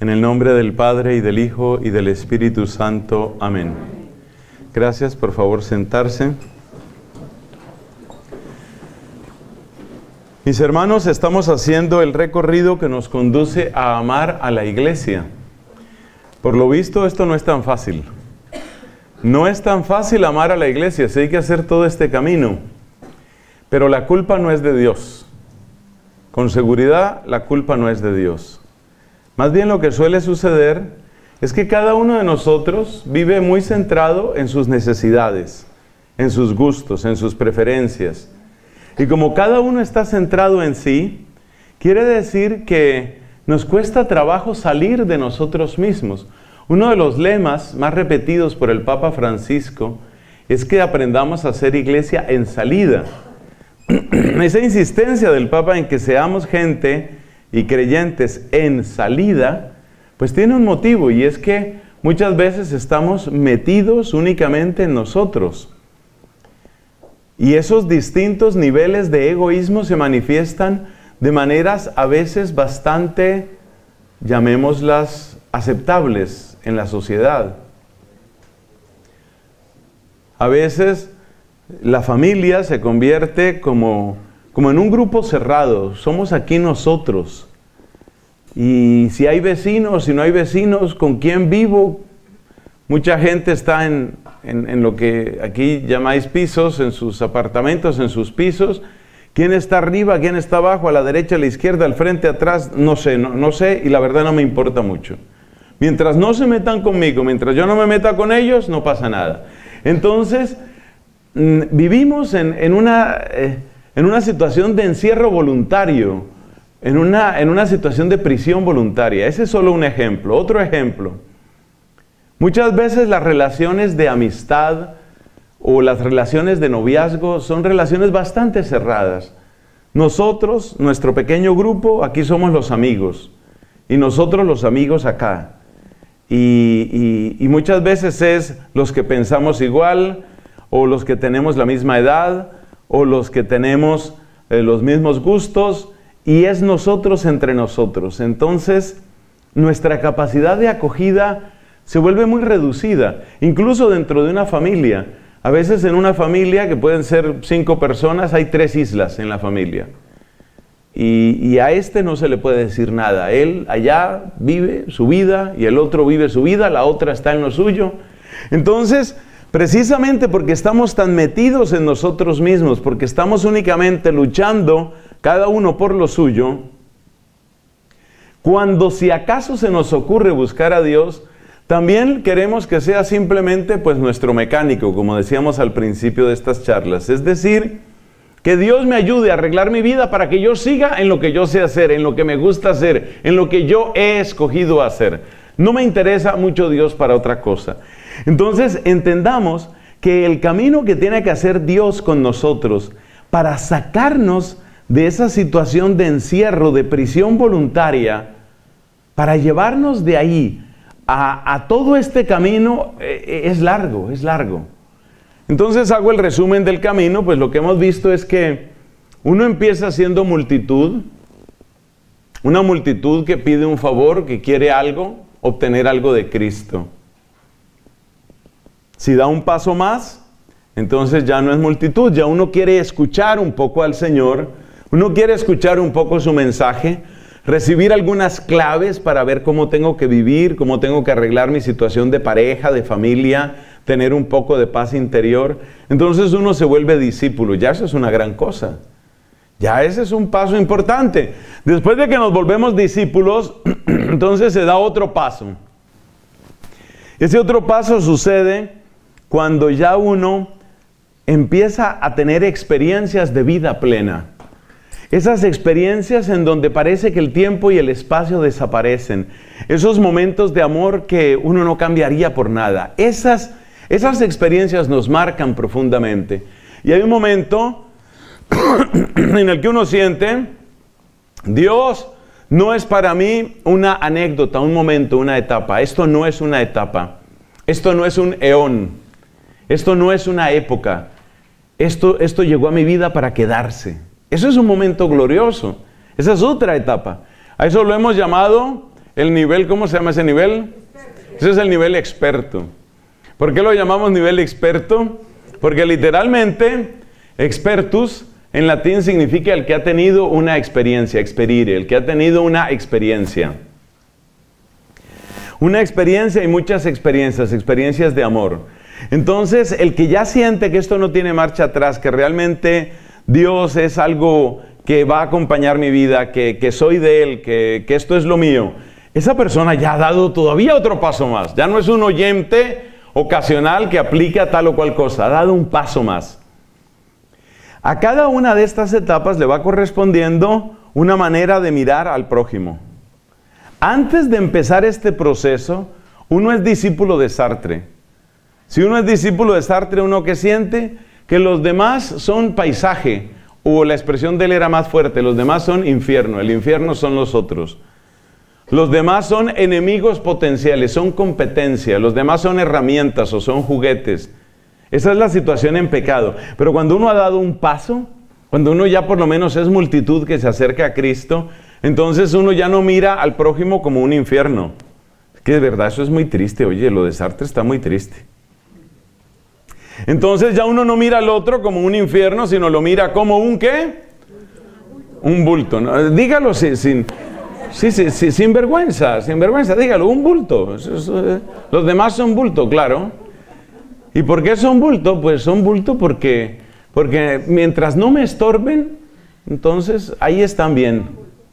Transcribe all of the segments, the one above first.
En el nombre del Padre y del Hijo y del Espíritu Santo. Amén. Gracias, por favor, sentarse. Mis hermanos, estamos haciendo el recorrido que nos conduce a amar a la iglesia. Por lo visto, esto no es tan fácil. No es tan fácil amar a la iglesia, si hay que hacer todo este camino. Pero la culpa no es de Dios. Con seguridad, la culpa no es de Dios. Más bien lo que suele suceder es que cada uno de nosotros vive muy centrado en sus necesidades, en sus gustos, en sus preferencias. Y como cada uno está centrado en sí, quiere decir que nos cuesta trabajo salir de nosotros mismos. Uno de los lemas más repetidos por el Papa Francisco es que aprendamos a hacer iglesia en salida. Esa insistencia del Papa en que seamos gente y creyentes en salida, pues tiene un motivo y es que muchas veces estamos metidos únicamente en nosotros. Y esos distintos niveles de egoísmo se manifiestan de maneras a veces bastante, llamémoslas, aceptables en la sociedad. A veces la familia se convierte como como en un grupo cerrado, somos aquí nosotros. Y si hay vecinos, si no hay vecinos, ¿con quién vivo? Mucha gente está en, lo que aquí llamáis pisos, en sus apartamentos, en sus pisos. ¿Quién está arriba? ¿Quién está abajo? ¿A la derecha, a la izquierda, al frente, atrás? No sé, no, sé y la verdad no me importa mucho. Mientras no se metan conmigo, mientras yo no me meta con ellos, no pasa nada. Entonces, mm, vivimos en, una... Eh, en una situación de encierro voluntario, en una, en una situación de prisión voluntaria. Ese es solo un ejemplo. Otro ejemplo. Muchas veces las relaciones de amistad o las relaciones de noviazgo son relaciones bastante cerradas. Nosotros, nuestro pequeño grupo, aquí somos los amigos y nosotros los amigos acá. Y, y, muchas veces es los que pensamos igual o los que tenemos la misma edad o los que tenemos eh, los mismos gustos y es nosotros entre nosotros. Entonces, nuestra capacidad de acogida se vuelve muy reducida, incluso dentro de una familia. A veces en una familia, que pueden ser cinco personas, hay tres islas en la familia. Y, y, a este no se le puede decir nada. Él allá vive su vida y el otro vive su vida, la otra está en lo suyo. Entonces, Precisamente porque estamos tan metidos en nosotros mismos, porque estamos únicamente luchando cada uno por lo suyo, cuando si acaso se nos ocurre buscar a Dios, también queremos que sea simplemente pues nuestro mecánico, como decíamos al principio de estas charlas. Es decir, que Dios me ayude a arreglar mi vida para que yo siga en lo que yo sé hacer, en lo que me gusta hacer, en lo que yo he escogido hacer. No me interesa mucho Dios para otra cosa. Entonces entendamos que el camino que tiene que hacer Dios con nosotros para sacarnos de esa situación de encierro, de prisión voluntaria, para llevarnos de ahí a, todo este camino eh, eh, es largo, es largo. Entonces hago el resumen del camino, pues lo que hemos visto es que uno empieza siendo multitud, una multitud que pide un favor, que quiere algo, obtener algo de Cristo. Si da un paso más, entonces ya no es multitud, ya uno quiere escuchar un poco al Señor, uno quiere escuchar un poco su mensaje, recibir algunas claves para ver cómo tengo que vivir, cómo tengo que arreglar mi situación de pareja, de familia, tener un poco de paz interior. Entonces uno se vuelve discípulo, ya eso es una gran cosa. Ya ese es un paso importante. Después de que nos volvemos discípulos, entonces se da otro paso. Ese otro paso sucede cuando ya uno empieza a tener experiencias de vida plena. Esas experiencias en donde parece que el tiempo y el espacio desaparecen. Esos momentos de amor que uno no cambiaría por nada. Esas, esas experiencias nos marcan profundamente. Y hay un momento en el que uno siente, Dios no es para mí una anécdota, un momento, una etapa. Esto no es una etapa. Esto no es un eón. Esto no es una época. Esto, esto llegó a mi vida para quedarse. Eso es un momento glorioso. Esa es otra etapa. A eso lo hemos llamado el nivel, ¿cómo se llama ese nivel? Ese es el nivel experto. ¿Por qué lo llamamos nivel experto? Porque literalmente, expertus en latín significa el que ha tenido una experiencia, experire, el que ha tenido una experiencia. Una experiencia y muchas experiencias, experiencias de amor. Entonces, el que ya siente que esto no tiene marcha atrás, que realmente Dios es algo que va a acompañar mi vida, que, soy de Él, que, que esto es lo mío, esa persona ya ha dado todavía otro paso más. Ya no es un oyente ocasional que aplica tal o cual cosa, ha dado un paso más. A cada una de estas etapas le va correspondiendo una manera de mirar al prójimo. Antes de empezar este proceso, uno es discípulo de Sartre. Si uno es discípulo de Sartre, uno que siente que los demás son paisaje, o la expresión de él era más fuerte, los demás son infierno, el infierno son los otros. Los demás son enemigos potenciales, son competencia, los demás son herramientas o son juguetes. Esa es la situación en pecado. Pero cuando uno ha dado un paso, cuando uno ya por lo menos es multitud que se acerca a Cristo, entonces uno ya no mira al prójimo como un infierno. que de verdad eso es muy triste, oye, lo de Sartre está muy triste. Entonces ya uno no mira al otro como un infierno, sino lo mira como un qué? Un bulto. Dígalo sin, sin, sin vergüenza, sin vergüenza, dígalo, un bulto. Eh, los demás son bulto, claro. ¿Y por qué son bulto? Pues son bulto porque, porque mientras no me estorben, entonces ahí están bien,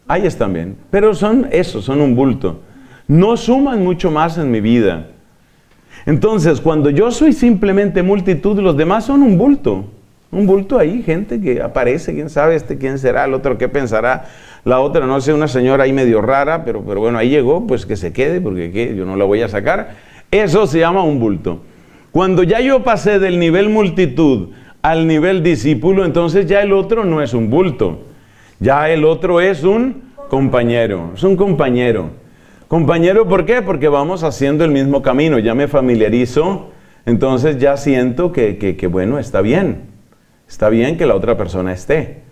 ahí están bien. Pero son eso, son un bulto. No suman mucho más en mi vida. Entonces, cuando yo soy simplemente multitud, los demás son un bulto. Un bulto ahí, gente que aparece, quién sabe este quién será, el otro qué pensará, la otra, no sé, una señora ahí medio rara, pero, pero bueno, ahí llegó, pues que se quede, porque yo no la voy a sacar. Eso se llama un bulto. Cuando ya yo pasé del nivel multitud al nivel discípulo, entonces ya el otro no es un bulto, ya el otro es un compañero, es un compañero. Compañero, ¿por qué? Porque vamos haciendo el mismo camino, ya me familiarizo, entonces ya siento que, que, bueno, está bien, está bien que la otra persona esté.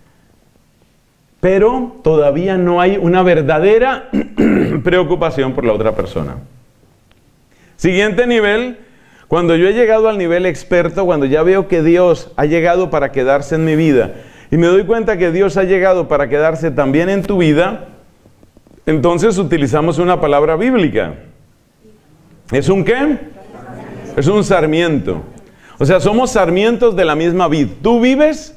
Pero todavía no hay una verdadera preocupación por la otra persona. Siguiente nivel, cuando yo he llegado al nivel experto, cuando ya veo que Dios ha llegado para quedarse en mi vida y me doy cuenta que Dios ha llegado para quedarse también en tu vida, entonces utilizamos una palabra bíblica. ¿Es un qué? Es un sarmiento. O sea, somos sarmientos de la misma vid. Tú vives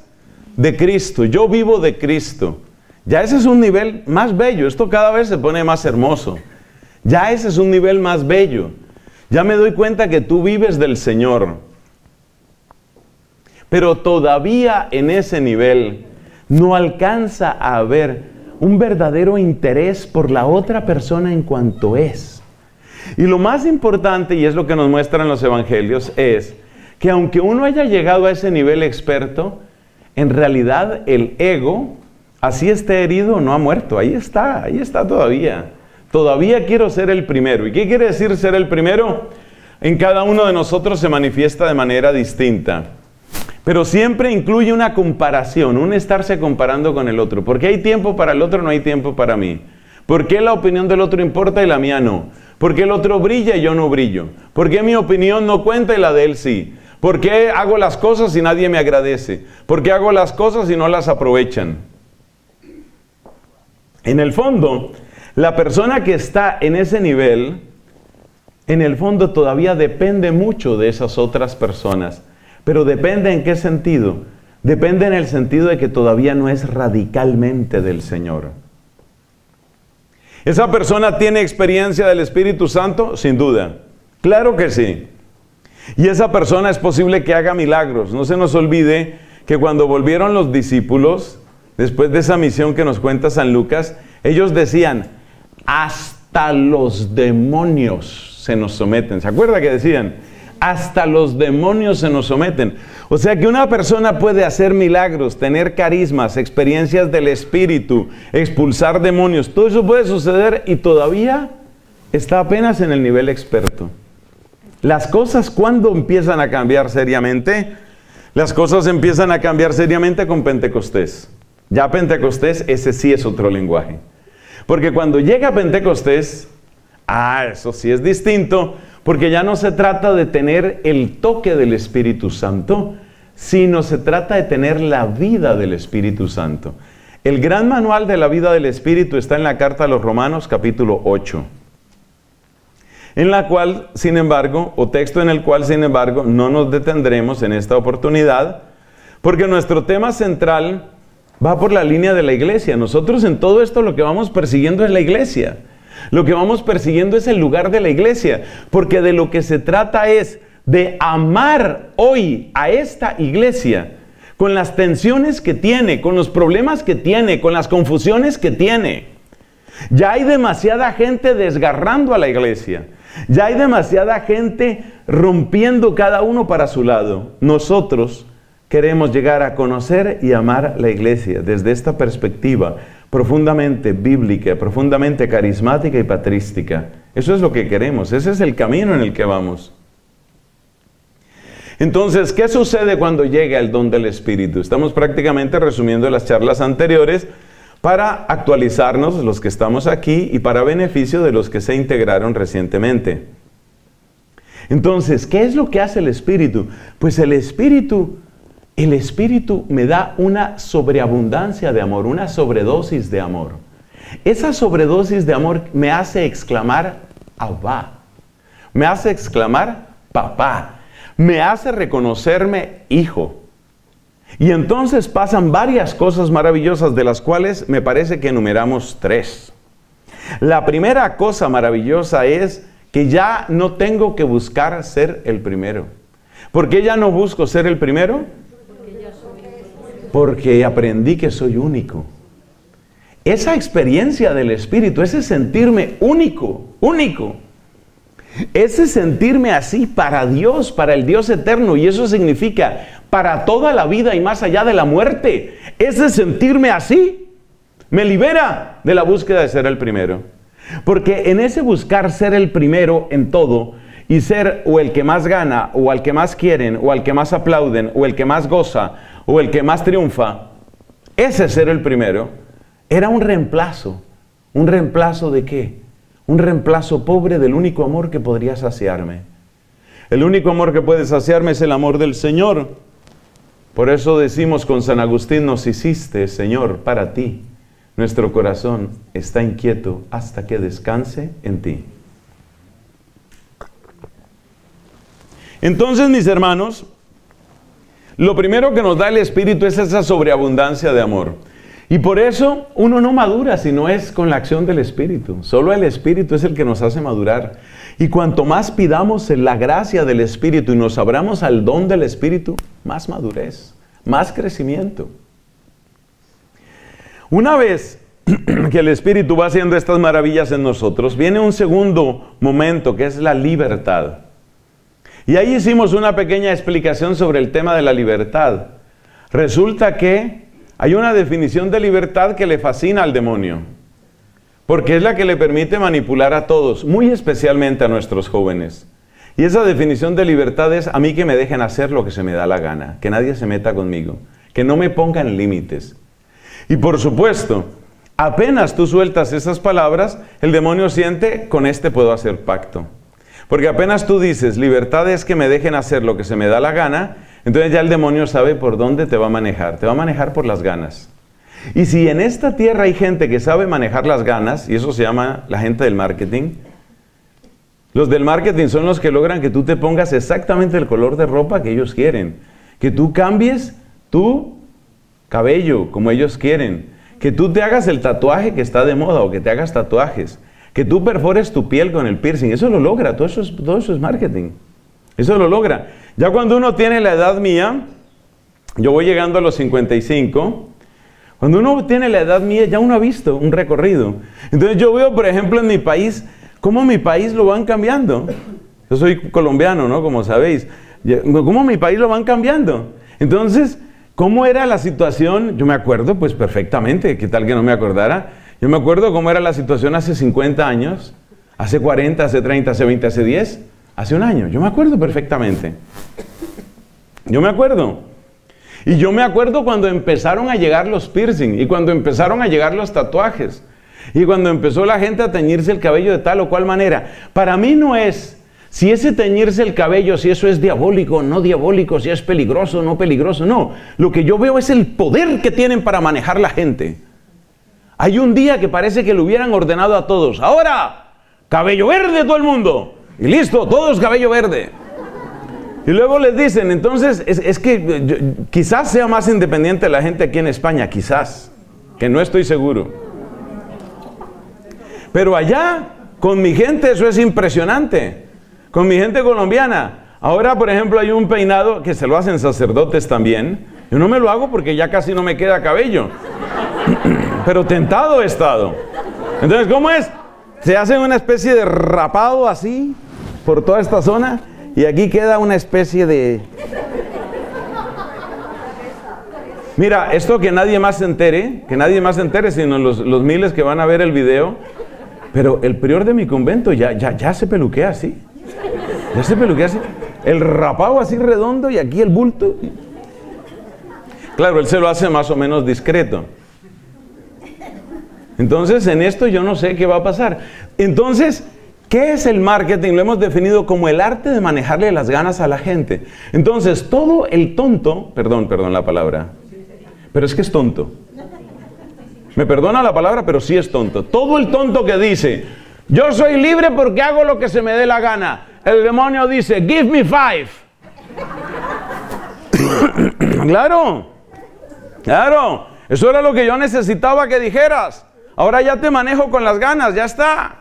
de Cristo, yo vivo de Cristo. Ya ese es un nivel más bello. Esto cada vez se pone más hermoso. Ya ese es un nivel más bello. Ya me doy cuenta que tú vives del Señor. Pero todavía en ese nivel no alcanza a ver un verdadero interés por la otra persona en cuanto es. Y lo más importante, y es lo que nos muestran los evangelios, es que aunque uno haya llegado a ese nivel experto, en realidad el ego, así esté herido, no ha muerto. Ahí está, ahí está todavía. Todavía quiero ser el primero. ¿Y qué quiere decir ser el primero? En cada uno de nosotros se manifiesta de manera distinta. Pero siempre incluye una comparación, un estarse comparando con el otro. ¿Por qué hay tiempo para el otro, no hay tiempo para mí? ¿Por qué la opinión del otro importa y la mía no? ¿Por qué el otro brilla y yo no brillo? ¿Por qué mi opinión no cuenta y la de él sí? ¿Por qué hago las cosas y nadie me agradece? ¿Por qué hago las cosas y no las aprovechan? En el fondo, la persona que está en ese nivel, en el fondo todavía depende mucho de esas otras personas. Pero depende en qué sentido. Depende en el sentido de que todavía no es radicalmente del Señor. ¿Esa persona tiene experiencia del Espíritu Santo? Sin duda. Claro que sí. Y esa persona es posible que haga milagros. No se nos olvide que cuando volvieron los discípulos, después de esa misión que nos cuenta San Lucas, ellos decían, hasta los demonios se nos someten. ¿Se acuerda que decían? Hasta los demonios se nos someten. O sea que una persona puede hacer milagros, tener carismas, experiencias del espíritu, expulsar demonios. Todo eso puede suceder y todavía está apenas en el nivel experto. Las cosas cuando empiezan a cambiar seriamente, las cosas empiezan a cambiar seriamente con Pentecostés. Ya Pentecostés, ese sí es otro lenguaje. Porque cuando llega Pentecostés, ah, eso sí es distinto, porque ya no se trata de tener el toque del Espíritu Santo, sino se trata de tener la vida del Espíritu Santo. El gran manual de la vida del Espíritu está en la carta a los Romanos capítulo 8, en la cual, sin embargo, o texto en el cual, sin embargo, no nos detendremos en esta oportunidad, porque nuestro tema central va por la línea de la iglesia. Nosotros en todo esto lo que vamos persiguiendo es la iglesia. Lo que vamos persiguiendo es el lugar de la iglesia, porque de lo que se trata es de amar hoy a esta iglesia con las tensiones que tiene, con los problemas que tiene, con las confusiones que tiene. Ya hay demasiada gente desgarrando a la iglesia. Ya hay demasiada gente rompiendo cada uno para su lado. Nosotros queremos llegar a conocer y amar la iglesia desde esta perspectiva profundamente bíblica, profundamente carismática y patrística. Eso es lo que queremos, ese es el camino en el que vamos. Entonces, ¿qué sucede cuando llega el don del Espíritu? Estamos prácticamente resumiendo las charlas anteriores para actualizarnos los que estamos aquí y para beneficio de los que se integraron recientemente. Entonces, ¿qué es lo que hace el Espíritu? Pues el Espíritu el Espíritu me da una sobreabundancia de amor, una sobredosis de amor. Esa sobredosis de amor me hace exclamar Abba, me hace exclamar papá, me hace reconocerme hijo. Y entonces pasan varias cosas maravillosas de las cuales me parece que enumeramos tres. La primera cosa maravillosa es que ya no tengo que buscar ser el primero. ¿Por qué ya no busco ser el primero? Porque aprendí que soy único. Esa experiencia del Espíritu, ese sentirme único, único, ese sentirme así para Dios, para el Dios eterno, y eso significa para toda la vida y más allá de la muerte, ese sentirme así me libera de la búsqueda de ser el primero. Porque en ese buscar ser el primero en todo, y ser o el que más gana, o al que más quieren, o al que más aplauden, o el que más goza, o el que más triunfa, ese ser el primero, era un reemplazo. ¿Un reemplazo de qué? Un reemplazo pobre del único amor que podría saciarme. El único amor que puede saciarme es el amor del Señor. Por eso decimos con San Agustín, nos hiciste, Señor, para ti. Nuestro corazón está inquieto hasta que descanse en ti. Entonces, mis hermanos, lo primero que nos da el Espíritu es esa sobreabundancia de amor. Y por eso uno no madura si no es con la acción del Espíritu. Solo el Espíritu es el que nos hace madurar. Y cuanto más pidamos la gracia del Espíritu y nos abramos al don del Espíritu, más madurez, más crecimiento. Una vez que el Espíritu va haciendo estas maravillas en nosotros, viene un segundo momento que es la libertad. Y ahí hicimos una pequeña explicación sobre el tema de la libertad. Resulta que hay una definición de libertad que le fascina al demonio, porque es la que le permite manipular a todos, muy especialmente a nuestros jóvenes. Y esa definición de libertad es a mí que me dejen hacer lo que se me da la gana, que nadie se meta conmigo, que no me pongan límites. Y por supuesto, apenas tú sueltas esas palabras, el demonio siente, con este puedo hacer pacto. Porque apenas tú dices, libertad es que me dejen hacer lo que se me da la gana, entonces ya el demonio sabe por dónde te va a manejar. Te va a manejar por las ganas. Y si en esta tierra hay gente que sabe manejar las ganas, y eso se llama la gente del marketing, los del marketing son los que logran que tú te pongas exactamente el color de ropa que ellos quieren, que tú cambies tu cabello como ellos quieren, que tú te hagas el tatuaje que está de moda o que te hagas tatuajes, que tú perfores tu piel con el piercing, eso lo logra, todo eso es, todo eso es marketing. Eso lo logra. Ya cuando uno tiene la edad mía, yo voy llegando a los 55, Cuando uno tiene la edad mía, ya uno ha visto un recorrido. Entonces yo veo, por ejemplo, en mi país, cómo mi país lo van cambiando. Yo soy colombiano, ¿no? Como sabéis. ¿Cómo mi país lo van cambiando? Entonces, ¿cómo era la situación? Yo me acuerdo, pues perfectamente, ¿qué tal que no me acordara? Yo me acuerdo cómo era la situación hace 50 años, hace 40, hace 30, hace 20, hace 10, hace un año. Yo me acuerdo perfectamente. Yo me acuerdo. Y yo me acuerdo cuando empezaron a llegar los piercing y cuando empezaron a llegar los tatuajes y cuando empezó la gente a teñirse el cabello de tal o cual manera. Para mí no es si ese teñirse el cabello, si eso es diabólico no diabólico, si es peligroso no peligroso. No, lo que yo veo es el poder que tienen para manejar la gente. Hay un día que parece que lo hubieran ordenado a todos. Ahora, cabello verde todo el mundo. Y listo, todos cabello verde. Y luego les dicen, entonces, es, que quizás sea más independiente la gente aquí en España, quizás, que no estoy seguro. Pero allá, con mi gente, eso es impresionante. Con mi gente colombiana. Ahora, por ejemplo, hay un peinado que se lo hacen sacerdotes también. Yo no me lo hago porque ya casi no me queda cabello. Pero tentado he estado. Entonces, ¿cómo es? Se hace una especie de rapado así por toda esta zona y aquí queda una especie de... Mira, esto que nadie más se entere, que nadie más se entere, sino los, miles que van a ver el video, pero el prior de mi convento ya, ya, ya se peluquea así. Ya se peluquea así. El rapado así redondo y aquí el bulto. Claro, él se lo hace más o menos discreto. Entonces, en esto yo no sé qué va a pasar. Entonces, ¿Qué es el marketing? Lo hemos definido como el arte de manejarle las ganas a la gente. Entonces, todo el tonto, perdón, perdón la palabra, pero es que es tonto. Me perdona la palabra, pero sí es tonto. Todo el tonto que dice, yo soy libre porque hago lo que se me dé la gana. El demonio dice, give me five. claro, claro. Eso era lo que yo necesitaba que dijeras. Ahora ya te manejo con las ganas, ya está.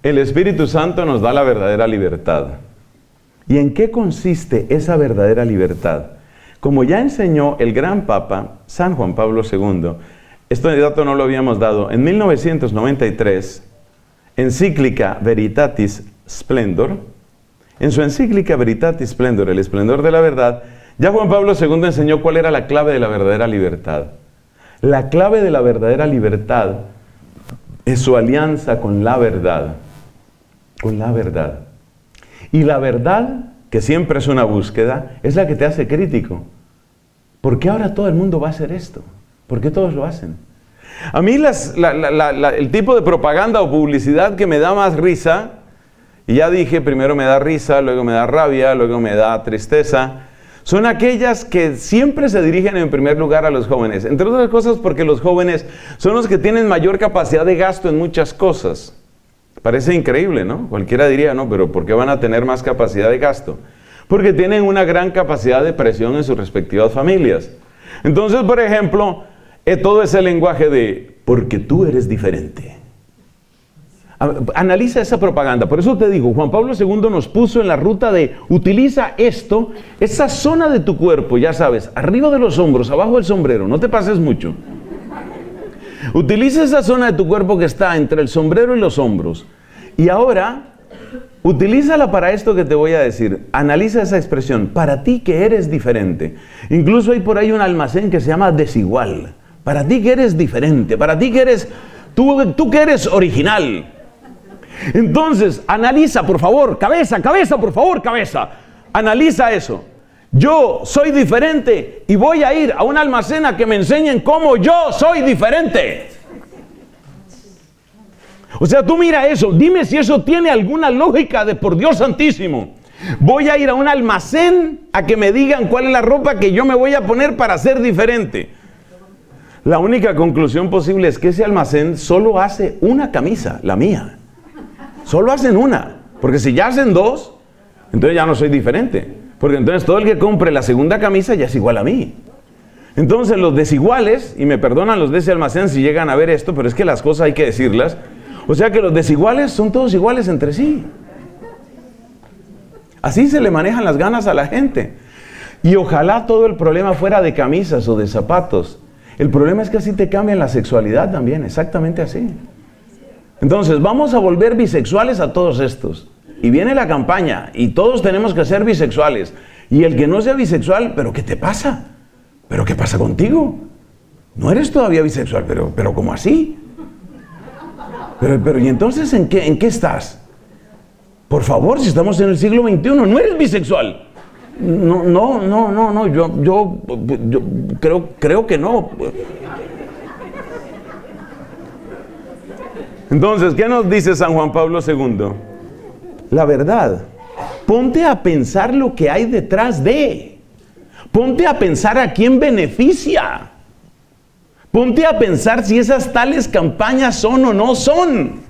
El Espíritu Santo nos da la verdadera libertad. ¿Y en qué consiste esa verdadera libertad? Como ya enseñó el gran Papa, San Juan Pablo II, este dato no lo habíamos dado, en 1993, encíclica Veritatis Splendor, en su encíclica Veritatis Splendor, el esplendor de la verdad, ya Juan Pablo II enseñó cuál era la clave de la verdadera libertad. La clave de la verdadera libertad es su alianza con la verdad con la verdad. Y la verdad, que siempre es una búsqueda, es la que te hace crítico. ¿Por qué ahora todo el mundo va a hacer esto? ¿Por qué todos lo hacen? A mí el tipo de propaganda o publicidad que me da más risa, y ya dije, primero me da risa, luego me da rabia, luego me da tristeza, son aquellas que siempre se dirigen en primer lugar a los jóvenes. Entre otras cosas porque los jóvenes son los que tienen mayor capacidad de gasto en muchas cosas. Parece increíble, ¿no? Cualquiera diría, no, pero ¿por qué van a tener más capacidad de gasto? Porque tienen una gran capacidad de presión en sus respectivas familias. Entonces, por ejemplo, eh, todo ese lenguaje de, porque tú eres diferente. Analiza esa propaganda. Por eso te digo, Juan Pablo II nos puso en la ruta de utiliza esto, esa zona de tu cuerpo, ya sabes, arriba de los hombros, abajo del sombrero, no te pases mucho. Utiliza esa zona de tu cuerpo que está entre el sombrero y los hombros. Y ahora, utilízala para esto que te voy a decir. Analiza esa expresión. Para ti que eres diferente. Incluso hay por ahí un almacén que se llama desigual. Para ti que eres diferente. Para ti que eres... Tú, tú que eres original. Entonces, analiza, por favor, cabeza, cabeza, por favor, cabeza. Analiza eso. Yo soy diferente y voy a ir a un almacén a que me enseñen cómo yo soy diferente. O sea, tú mira eso, dime si eso tiene alguna lógica de por Dios santísimo. Voy a ir a un almacén a que me digan cuál es la ropa que yo me voy a poner para ser diferente. La única conclusión posible es que ese almacén solo hace una camisa, la mía. Solo hacen una. Porque si ya hacen dos, entonces ya no soy diferente. Porque entonces todo el que compre la segunda camisa ya es igual a mí. Entonces los desiguales, y me perdonan los de ese almacén si llegan a ver esto, pero es que las cosas hay que decirlas. O sea que los desiguales son todos iguales entre sí. Así se le manejan las ganas a la gente. Y ojalá todo el problema fuera de camisas o de zapatos. El problema es que así te cambian la sexualidad también, exactamente así. Entonces, vamos a volver bisexuales a todos estos. Y viene la campaña y todos tenemos que ser bisexuales. Y el que no sea bisexual, ¿pero qué te pasa? ¿Pero qué pasa contigo? No eres todavía bisexual, pero, pero ¿cómo así? Pero, pero ¿y entonces en qué, en qué estás? Por favor, si estamos en el siglo XXI, no eres bisexual. No, no, no, no, no, yo, yo, yo creo, creo que no. Entonces, ¿qué nos dice San Juan Pablo II? La verdad. Ponte a pensar lo que hay detrás de. Ponte a pensar a quién beneficia. Ponte a pensar si esas tales campañas son o no son.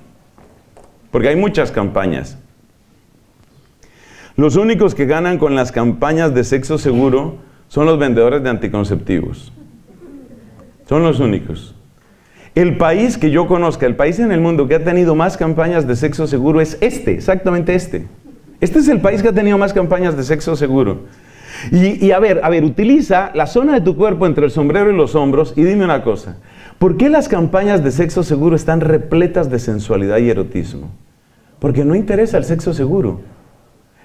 Porque hay muchas campañas. Los únicos que ganan con las campañas de sexo seguro son los vendedores de anticonceptivos. Son los únicos. El país que yo conozca, el país en el mundo que ha tenido más campañas de sexo seguro es este, exactamente este. Este es el país que ha tenido más campañas de sexo seguro. Y, a ver, a ver, utiliza la zona de tu cuerpo entre el sombrero y los hombros y dime una cosa. ¿Por qué las campañas de sexo seguro están repletas de sensualidad y erotismo? Porque no interesa el sexo seguro.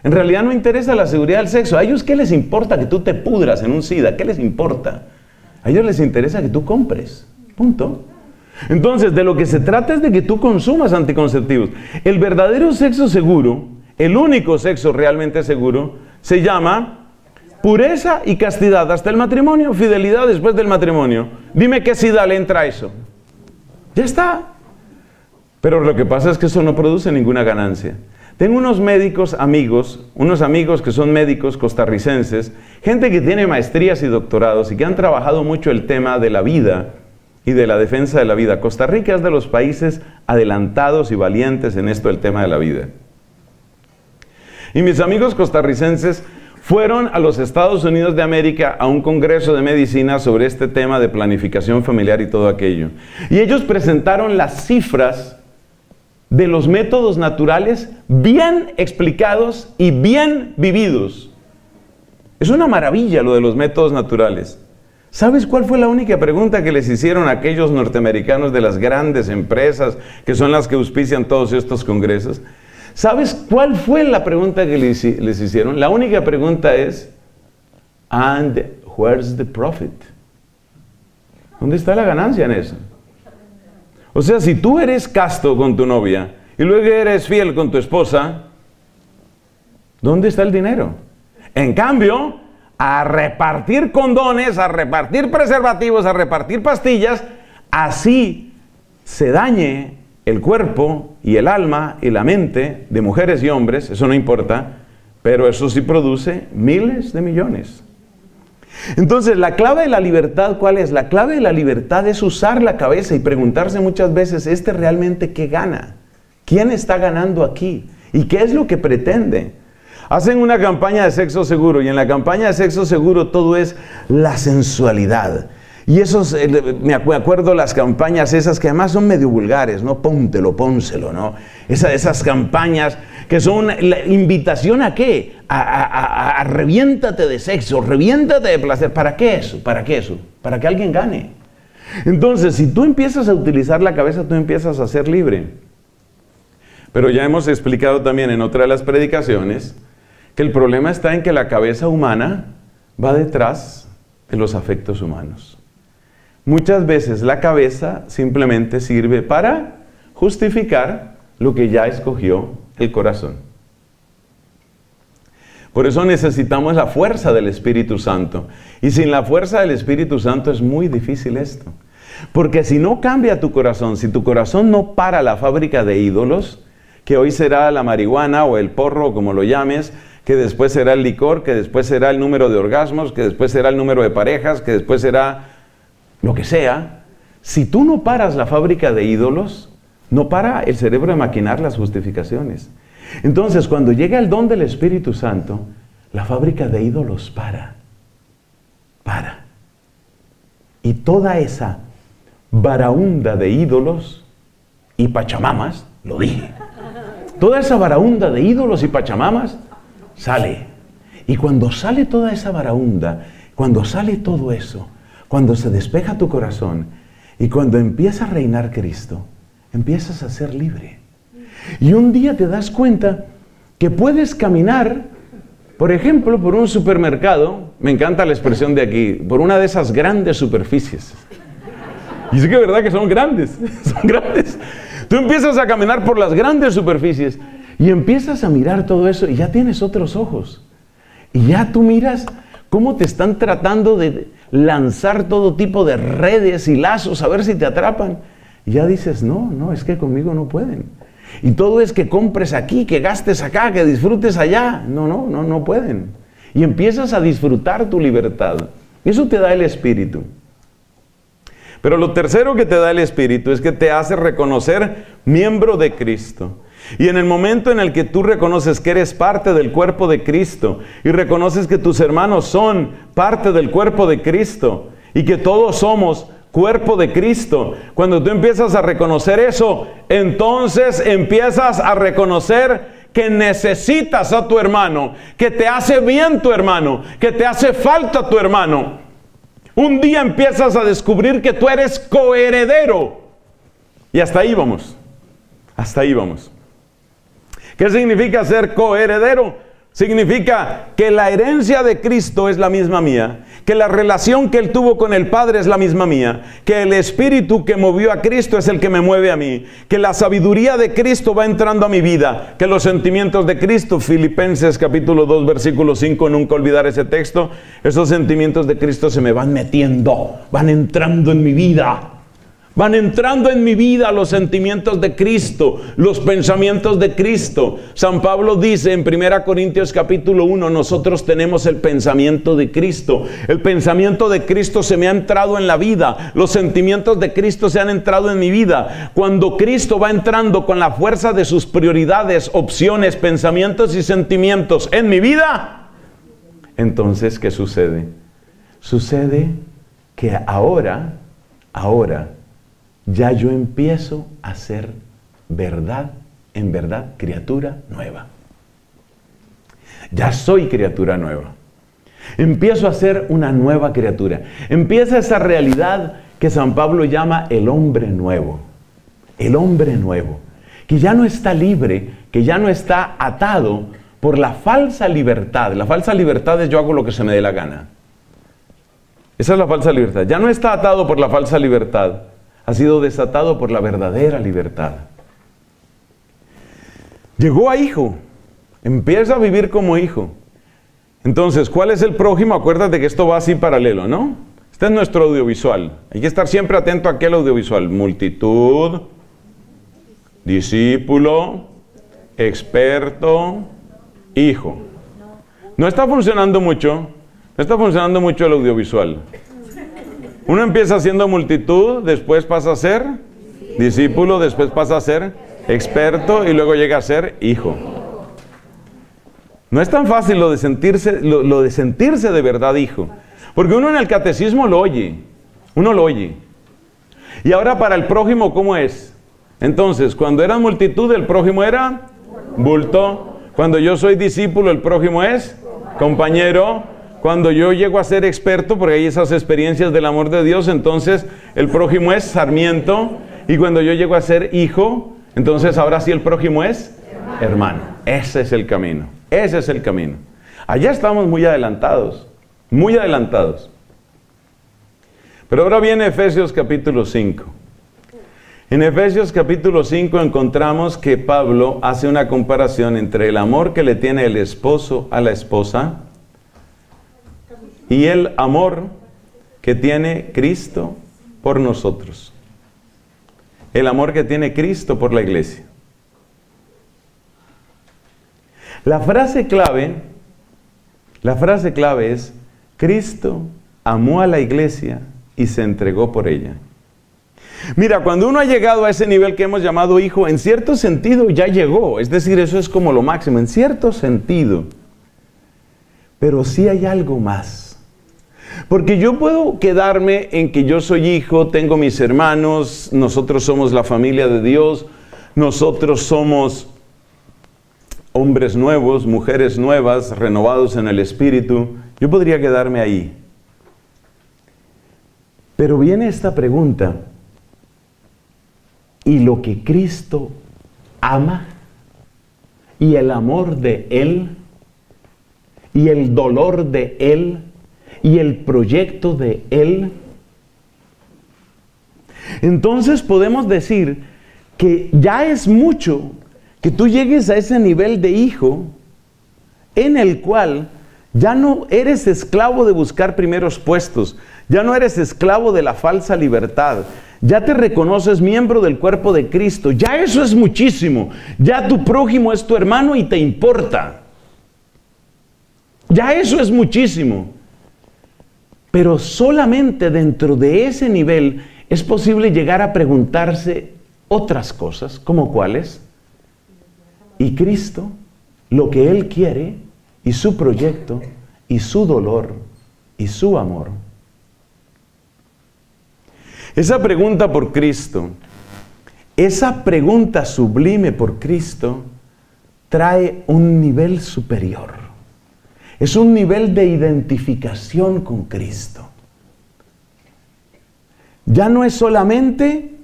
En realidad no interesa la seguridad del sexo. ¿A ellos qué les importa que tú te pudras en un SIDA? ¿Qué les importa? A ellos les interesa que tú compres. Punto. Entonces, de lo que se trata es de que tú consumas anticonceptivos. El verdadero sexo seguro, el único sexo realmente seguro, se llama pureza y castidad hasta el matrimonio, fidelidad después del matrimonio. Dime qué SIDA le entra eso. Ya está. Pero lo que pasa es que eso no produce ninguna ganancia. Tengo unos médicos amigos, unos amigos que son médicos costarricenses, gente que tiene maestrías y doctorados y que han trabajado mucho el tema de la vida y de la defensa de la vida. Costa Rica es de los países adelantados y valientes en esto del tema de la vida. Y mis amigos costarricenses fueron a los Estados Unidos de América a un congreso de medicina sobre este tema de planificación familiar y todo aquello. Y ellos presentaron las cifras de los métodos naturales bien explicados y bien vividos. Es una maravilla lo de los métodos naturales. ¿Sabes cuál fue la única pregunta que les hicieron aquellos norteamericanos de las grandes empresas que son las que auspician todos estos congresos? ¿Sabes cuál fue la pregunta que les, les hicieron? La única pregunta es, ¿and where's the profit? ¿Dónde está la ganancia en eso? O sea, si tú eres casto con tu novia y luego eres fiel con tu esposa, ¿dónde está el dinero? En cambio, a repartir condones, a repartir preservativos, a repartir pastillas, así se dañe el cuerpo y el alma y la mente de mujeres y hombres, eso no importa, pero eso sí produce miles de millones. Entonces, la clave de la libertad, ¿cuál es? La clave de la libertad es usar la cabeza y preguntarse muchas veces, ¿este realmente qué gana? ¿Quién está ganando aquí? ¿Y qué es lo que pretende? Hacen una campaña de sexo seguro y en la campaña de sexo seguro todo es la sensualidad. Y esos, me acuerdo las campañas esas que además son medio vulgares, ¿no? Póntelo, pónselo, ¿no? esas campañas que son la invitación a qué? A, reviéntate de sexo, reviéntate de placer. ¿Para qué eso? ¿Para qué eso? Para que alguien gane. Entonces, si tú empiezas a utilizar la cabeza, tú empiezas a ser libre. Pero ya hemos explicado también en otra de las predicaciones que el problema está en que la cabeza humana va detrás de los afectos humanos. Muchas veces la cabeza simplemente sirve para justificar lo que ya escogió el corazón. Por eso necesitamos la fuerza del Espíritu Santo. Y sin la fuerza del Espíritu Santo es muy difícil esto. Porque si no cambia tu corazón, si tu corazón no para la fábrica de ídolos, que hoy será la marihuana o el porro, como lo llames, que después será el licor, que después será el número de orgasmos, que después será el número de parejas, que después será lo que sea, si tú no paras la fábrica de ídolos, no para el cerebro de maquinar las justificaciones. Entonces, cuando llega el don del Espíritu Santo, la fábrica de ídolos para. Para. Y toda esa varaunda de ídolos y pachamamas, lo dije, toda esa varaunda de ídolos y pachamamas sale. Y cuando sale toda esa varaunda, cuando sale todo eso, cuando se despeja tu corazón y cuando empieza a reinar Cristo, empiezas a ser libre. Y un día te das cuenta que puedes caminar, por ejemplo, por un supermercado, me encanta la expresión de aquí, por una de esas grandes superficies. Y sí que es verdad que son grandes, son grandes. Tú empiezas a caminar por las grandes superficies y empiezas a mirar todo eso y ya tienes otros ojos. Y ya tú miras cómo te están tratando de lanzar todo tipo de redes y lazos a ver si te atrapan. Y ya dices, no, no, es que conmigo no pueden. Y todo es que compres aquí, que gastes acá, que disfrutes allá. No, no, no, no pueden. Y empiezas a disfrutar tu libertad. Eso te da el Espíritu. Pero lo tercero que te da el Espíritu es que te hace reconocer miembro de Cristo. Y en el momento en el que tú reconoces que eres parte del cuerpo de Cristo y reconoces que tus hermanos son parte del cuerpo de Cristo y que todos somos cuerpo de Cristo, cuando tú empiezas a reconocer eso, entonces empiezas a reconocer que necesitas a tu hermano, que te hace bien tu hermano, que te hace falta tu hermano. Un día empiezas a descubrir que tú eres coheredero. Y hasta ahí vamos. Hasta ahí vamos. ¿Qué significa ser coheredero? Significa que la herencia de Cristo es la misma mía, que la relación que Él tuvo con el Padre es la misma mía, que el Espíritu que movió a Cristo es el que me mueve a mí, que la sabiduría de Cristo va entrando a mi vida, que los sentimientos de Cristo, Filipenses capítulo 2 versículo 5, nunca olvidar ese texto, esos sentimientos de Cristo se me van metiendo, van entrando en mi vida. Van entrando en mi vida los sentimientos de Cristo, los pensamientos de Cristo. San Pablo dice en 1 Corintios capítulo 1, nosotros tenemos el pensamiento de Cristo. El pensamiento de Cristo se me ha entrado en la vida. Los sentimientos de Cristo se han entrado en mi vida. Cuando Cristo va entrando con la fuerza de sus prioridades, opciones, pensamientos y sentimientos en mi vida, entonces, ¿qué sucede? Sucede que ahora, ahora, ya yo empiezo a ser verdad, en verdad, criatura nueva. Ya soy criatura nueva. Empiezo a ser una nueva criatura. Empieza esa realidad que San Pablo llama el hombre nuevo. El hombre nuevo. Que ya no está libre, que ya no está atado por la falsa libertad. La falsa libertad es yo hago lo que se me dé la gana. Esa es la falsa libertad. Ya no está atado por la falsa libertad, ha sido desatado por la verdadera libertad. Llegó a hijo, empieza a vivir como hijo. Entonces, ¿cuál es el prójimo? Acuérdate que esto va así paralelo, ¿no? Este es nuestro audiovisual. Hay que estar siempre atento a aquel audiovisual. Multitud, discípulo, experto, hijo. No está funcionando mucho, no está funcionando mucho el audiovisual. Uno empieza siendo multitud, después pasa a ser discípulo, después pasa a ser experto y luego llega a ser hijo. No es tan fácil lo de sentirse, lo, de sentirse de verdad hijo. Porque uno en el catecismo lo oye. Uno lo oye. Y ahora para el prójimo, ¿cómo es? Entonces, cuando era multitud, el prójimo era bulto. Cuando yo soy discípulo, el prójimo es compañero. Cuando yo llego a ser experto, porque hay esas experiencias del amor de Dios, entonces el prójimo es sarmiento. Y cuando yo llego a ser hijo, entonces ahora sí el prójimo es hermano. Ese es el camino. Ese es el camino. Allá estamos muy adelantados. Muy adelantados. Pero ahora viene Efesios capítulo 5. En Efesios capítulo 5 encontramos que Pablo hace una comparación entre el amor que le tiene el esposo a la esposa y el amor que tiene Cristo por nosotros. El amor que tiene Cristo por la iglesia. La frase clave, la frase clave es, Cristo amó a la iglesia y se entregó por ella. Mira, cuando uno ha llegado a ese nivel que hemos llamado hijo, en cierto sentido ya llegó. Es decir, eso es como lo máximo, en cierto sentido. Pero sí hay algo más. Porque yo puedo quedarme en que yo soy hijo, tengo mis hermanos, nosotros somos la familia de Dios, nosotros somos hombres nuevos, mujeres nuevas, renovados en el espíritu. Yo podría quedarme ahí. Pero viene esta pregunta. ¿Y lo que Cristo ama? ¿Y el amor de Él? ¿Y el dolor de Él? ¿Y el proyecto de Él? Entonces podemos decir que ya es mucho que tú llegues a ese nivel de hijo en el cual ya no eres esclavo de buscar primeros puestos, ya no eres esclavo de la falsa libertad, ya te reconoces miembro del cuerpo de Cristo, ya eso es muchísimo, ya tu prójimo es tu hermano y te importa, ya eso es muchísimo. Pero solamente dentro de ese nivel es posible llegar a preguntarse otras cosas, como cuáles. Y Cristo, lo que Él quiere, y su proyecto, y su dolor, y su amor. Esa pregunta por Cristo, esa pregunta sublime por Cristo, trae un nivel superior. Es un nivel de identificación con Cristo. Ya no es solamente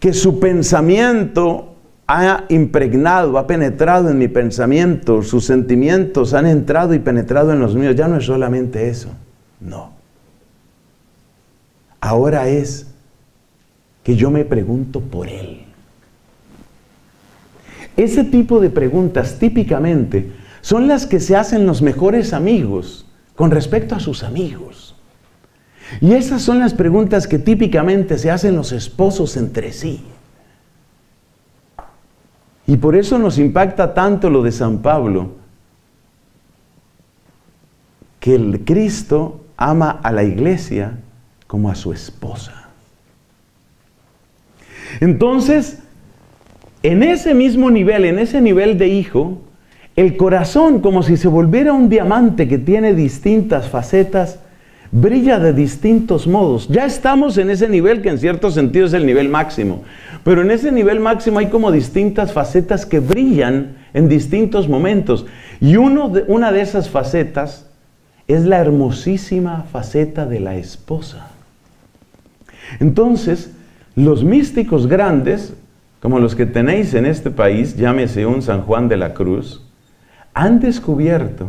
que su pensamiento ha impregnado, ha penetrado en mi pensamiento, sus sentimientos han entrado y penetrado en los míos. Ya no es solamente eso, no. Ahora es que yo me pregunto por Él. Ese tipo de preguntas típicamente son las que se hacen los mejores amigos con respecto a sus amigos. Y esas son las preguntas que típicamente se hacen los esposos entre sí. Y por eso nos impacta tanto lo de San Pablo, que el Cristo ama a la iglesia como a su esposa. Entonces, en ese mismo nivel, en ese nivel de hijo, el corazón, como si se volviera un diamante que tiene distintas facetas, brilla de distintos modos. Ya estamos en ese nivel que en cierto sentido es el nivel máximo. Pero en ese nivel máximo hay como distintas facetas que brillan en distintos momentos. Y uno de, una de esas facetas es la hermosísima faceta de la esposa. Entonces, los místicos grandes, como los que tenéis en este país, llámese un San Juan de la Cruz, han descubierto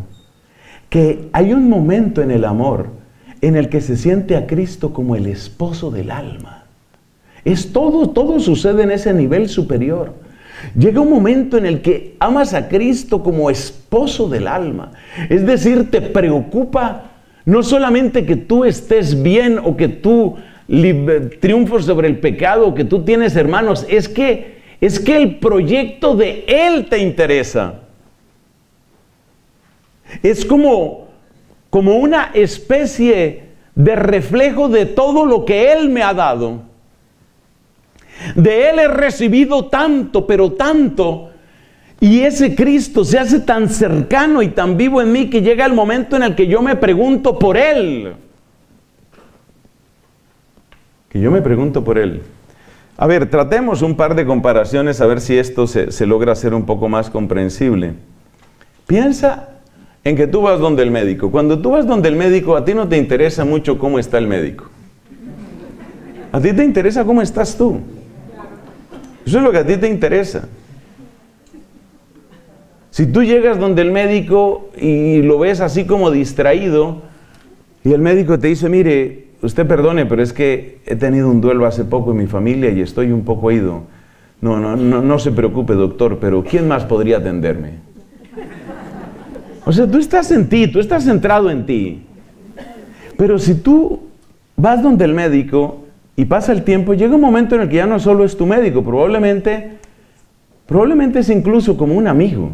que hay un momento en el amor en el que se siente a Cristo como el esposo del alma. Es todo, todo sucede en ese nivel superior. Llega un momento en el que amas a Cristo como esposo del alma. Es decir, te preocupa no solamente que tú estés bien o que tú triunfes sobre el pecado o que tú tienes hermanos, es que es que el proyecto de él te interesa. Es como como una especie de reflejo de todo lo que Él me ha dado. De Él he recibido tanto, pero tanto. Y ese Cristo se hace tan cercano y tan vivo en mí que llega el momento en el que yo me pregunto por Él. Que yo me pregunto por Él. A ver, tratemos un par de comparaciones a ver si esto se, se logra hacer un poco más comprensible. Piensa en que tú vas donde el médico. Cuando tú vas donde el médico, a ti no te interesa mucho cómo está el médico. A ti te interesa cómo estás tú. Eso es lo que a ti te interesa. Si tú llegas donde el médico y lo ves así como distraído, y el médico te dice, mire, usted perdone, pero es que he tenido un duelo hace poco en mi familia y estoy un poco ido. No, no, no, no se preocupe, doctor, pero ¿quién más podría atenderme? O sea, tú estás en ti, tú estás centrado en ti. Pero si tú vas donde el médico y pasa el tiempo, llega un momento en el que ya no solo es tu médico, probablemente, probablemente es incluso como un amigo.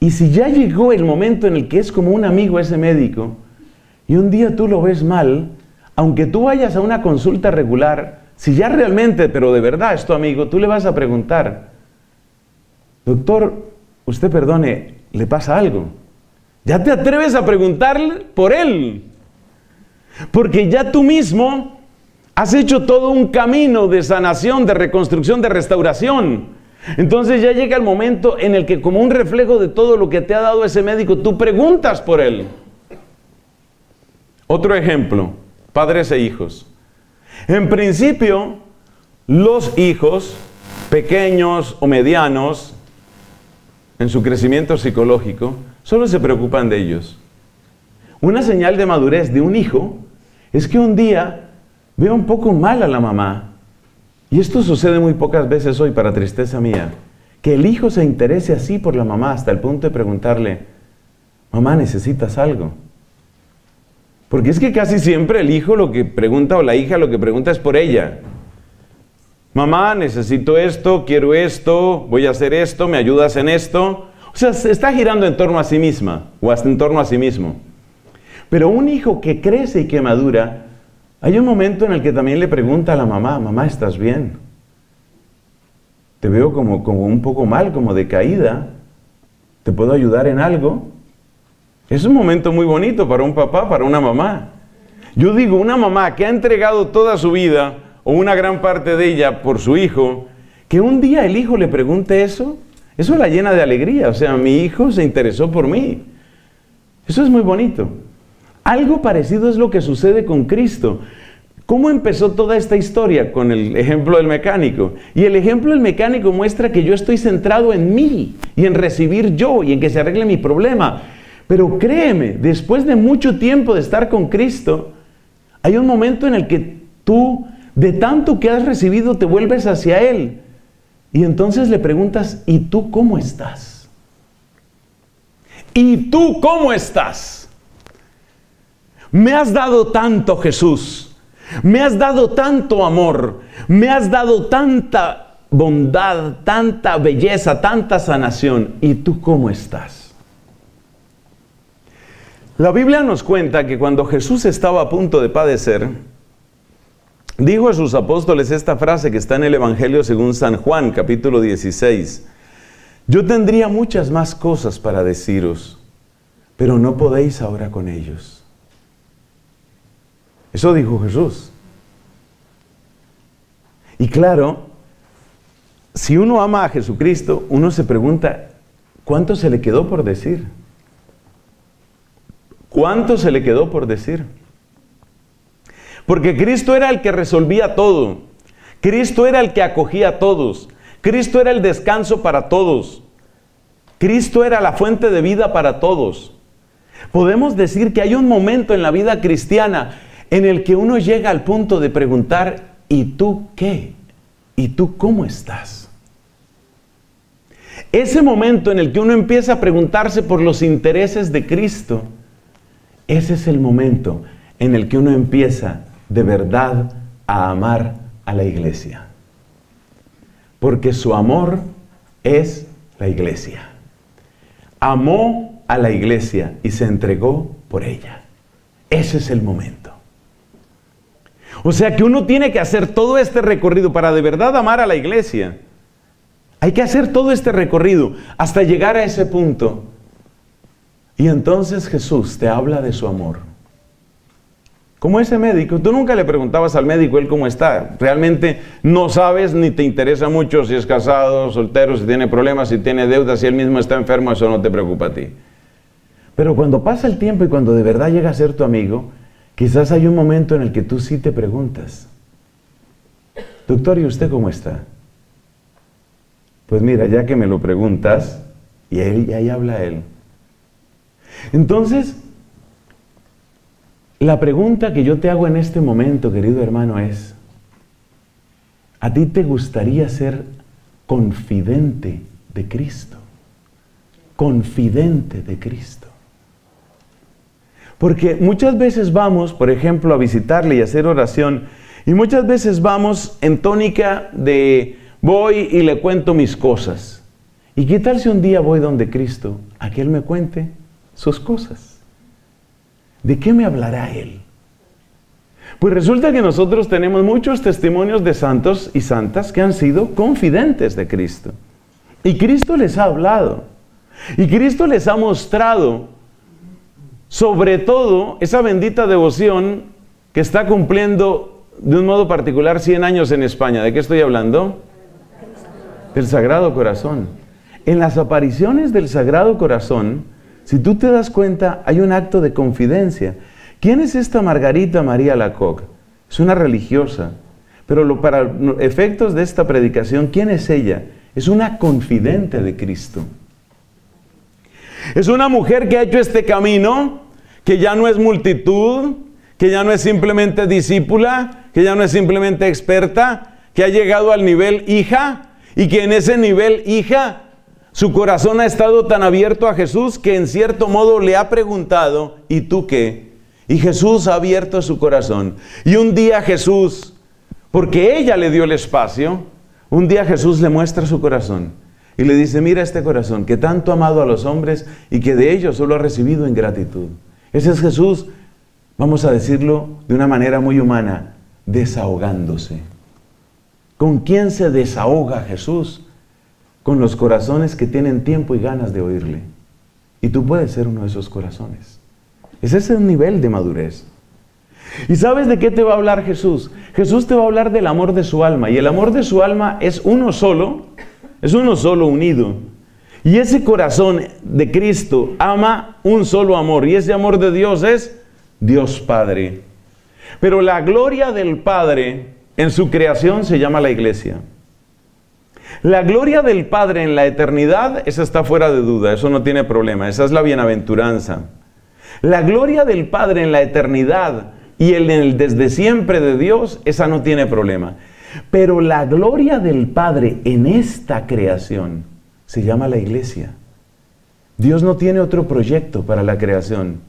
Y si ya llegó el momento en el que es como un amigo ese médico, y un día tú lo ves mal, aunque tú vayas a una consulta regular, si ya realmente, pero de verdad es tu amigo, tú le vas a preguntar, doctor, usted perdone, le pasa algo. Ya te atreves a preguntarle por él. Porque ya tú mismo has hecho todo un camino de sanación, de reconstrucción, de restauración. Entonces ya llega el momento en el que como un reflejo de todo lo que te ha dado ese médico, tú preguntas por él. Otro ejemplo, padres e hijos. En principio, los hijos, pequeños o medianos, en su crecimiento psicológico, solo se preocupan de ellos. Una señal de madurez de un hijo es que un día ve un poco mal a la mamá. Y esto sucede muy pocas veces hoy para tristeza mía. Que el hijo se interese así por la mamá hasta el punto de preguntarle, mamá, ¿necesitas algo? Porque es que casi siempre el hijo lo que pregunta o la hija lo que pregunta es por ella. Mamá, necesito esto, quiero esto, voy a hacer esto, me ayudas en esto. O sea, se está girando en torno a sí misma o hasta en torno a sí mismo. Pero un hijo que crece y que madura, hay un momento en el que también le pregunta a la mamá, mamá, ¿estás bien? Te veo como, como un poco mal, como decaída. ¿Te puedo ayudar en algo? Es un momento muy bonito para un papá, para una mamá. Yo digo, una mamá que ha entregado toda su vida o una gran parte de ella por su hijo, que un día el hijo le pregunte eso, eso la llena de alegría. O sea, mi hijo se interesó por mí. Eso es muy bonito. Algo parecido es lo que sucede con Cristo. ¿Cómo empezó toda esta historia? Con el ejemplo del mecánico. Y el ejemplo del mecánico muestra que yo estoy centrado en mí y en recibir yo y en que se arregle mi problema. Pero créeme, después de mucho tiempo de estar con Cristo, hay un momento en el que tú, de tanto que has recibido, te vuelves hacia Él. Y entonces le preguntas, ¿y tú cómo estás? ¿Y tú cómo estás? Me has dado tanto, Jesús. Me has dado tanto amor. Me has dado tanta bondad, tanta belleza, tanta sanación. ¿Y tú cómo estás? La Biblia nos cuenta que cuando Jesús estaba a punto de padecer, dijo a sus apóstoles esta frase que está en el Evangelio según San Juan, capítulo 16. Yo tendría muchas más cosas para deciros, pero no podéis ahora con ellos. Eso dijo Jesús. Y claro, si uno ama a Jesucristo, uno se pregunta, ¿cuánto se le quedó por decir? ¿Cuánto se le quedó por decir? Porque Cristo era el que resolvía todo. Cristo era el que acogía a todos. Cristo era el descanso para todos. Cristo era la fuente de vida para todos. Podemos decir que hay un momento en la vida cristiana en el que uno llega al punto de preguntar, ¿y tú qué? ¿Y tú cómo estás? Ese momento en el que uno empieza a preguntarse por los intereses de Cristo ese es el momento en el que uno empieza de verdad a amar a la iglesia. Porque su amor es la iglesia. Amó a la iglesia y se entregó por ella. Ese es el momento. O sea que uno tiene que hacer todo este recorrido para de verdad amar a la iglesia. Hay que hacer todo este recorrido hasta llegar a ese punto y entonces Jesús te habla de su amor. Como ese médico, tú nunca le preguntabas al médico él cómo está. Realmente no sabes ni te interesa mucho si es casado, soltero, si tiene problemas, si tiene deudas, si él mismo está enfermo, eso no te preocupa a ti. Pero cuando pasa el tiempo y cuando de verdad llega a ser tu amigo, quizás hay un momento en el que tú sí te preguntas, doctor, ¿y usted cómo está? Pues mira, ya que me lo preguntas, y, él, y ahí habla él. Entonces, la pregunta que yo te hago en este momento, querido hermano, es, ¿a ti te gustaría ser confidente de Cristo? Confidente de Cristo. Porque muchas veces vamos, por ejemplo, a visitarle y hacer oración, y muchas veces vamos en tónica de voy y le cuento mis cosas. ¿Y qué tal si un día voy donde Cristo, a que Él me cuente sus cosas. ¿De qué me hablará Él? Pues resulta que nosotros tenemos muchos testimonios de santos y santas que han sido confidentes de Cristo. Y Cristo les ha hablado. Y Cristo les ha mostrado, sobre todo, esa bendita devoción que está cumpliendo de un modo particular 100 años en España. ¿De qué estoy hablando? Del Sagrado Corazón. En las apariciones del Sagrado Corazón, si tú te das cuenta, hay un acto de confidencia. ¿Quién es esta Margarita María Lacoque? Es una religiosa. Pero para efectos de esta predicación, ¿quién es ella? Es una confidente de Cristo. Es una mujer que ha hecho este camino, que ya no es multitud, que ya no es simplemente discípula, que ya no es simplemente experta, que ha llegado al nivel hija y que en ese nivel hija su corazón ha estado tan abierto a Jesús que en cierto modo le ha preguntado, ¿y tú qué? Y Jesús ha abierto su corazón. Y un día Jesús, porque ella le dio el espacio, un día Jesús le muestra su corazón y le dice, mira este corazón que tanto ha amado a los hombres y que de ellos solo ha recibido ingratitud. Ese es Jesús, vamos a decirlo de una manera muy humana, desahogándose. ¿Con quién se desahoga Jesús? Con los corazones que tienen tiempo y ganas de oírle. Y tú puedes ser uno de esos corazones. Ese es el nivel de madurez. ¿Y sabes de qué te va a hablar Jesús? Jesús te va a hablar del amor de su alma. Y el amor de su alma es uno solo, es uno solo unido. Y ese corazón de Cristo ama un solo amor. Y ese amor de Dios es Dios Padre. Pero la gloria del Padre en su creación se llama la iglesia. La gloria del Padre en la eternidad, esa está fuera de duda, eso no tiene problema, esa es la bienaventuranza. La gloria del Padre en la eternidad y en el desde siempre de Dios, esa no tiene problema. Pero la gloria del Padre en esta creación se llama la iglesia. Dios no tiene otro proyecto para la creación.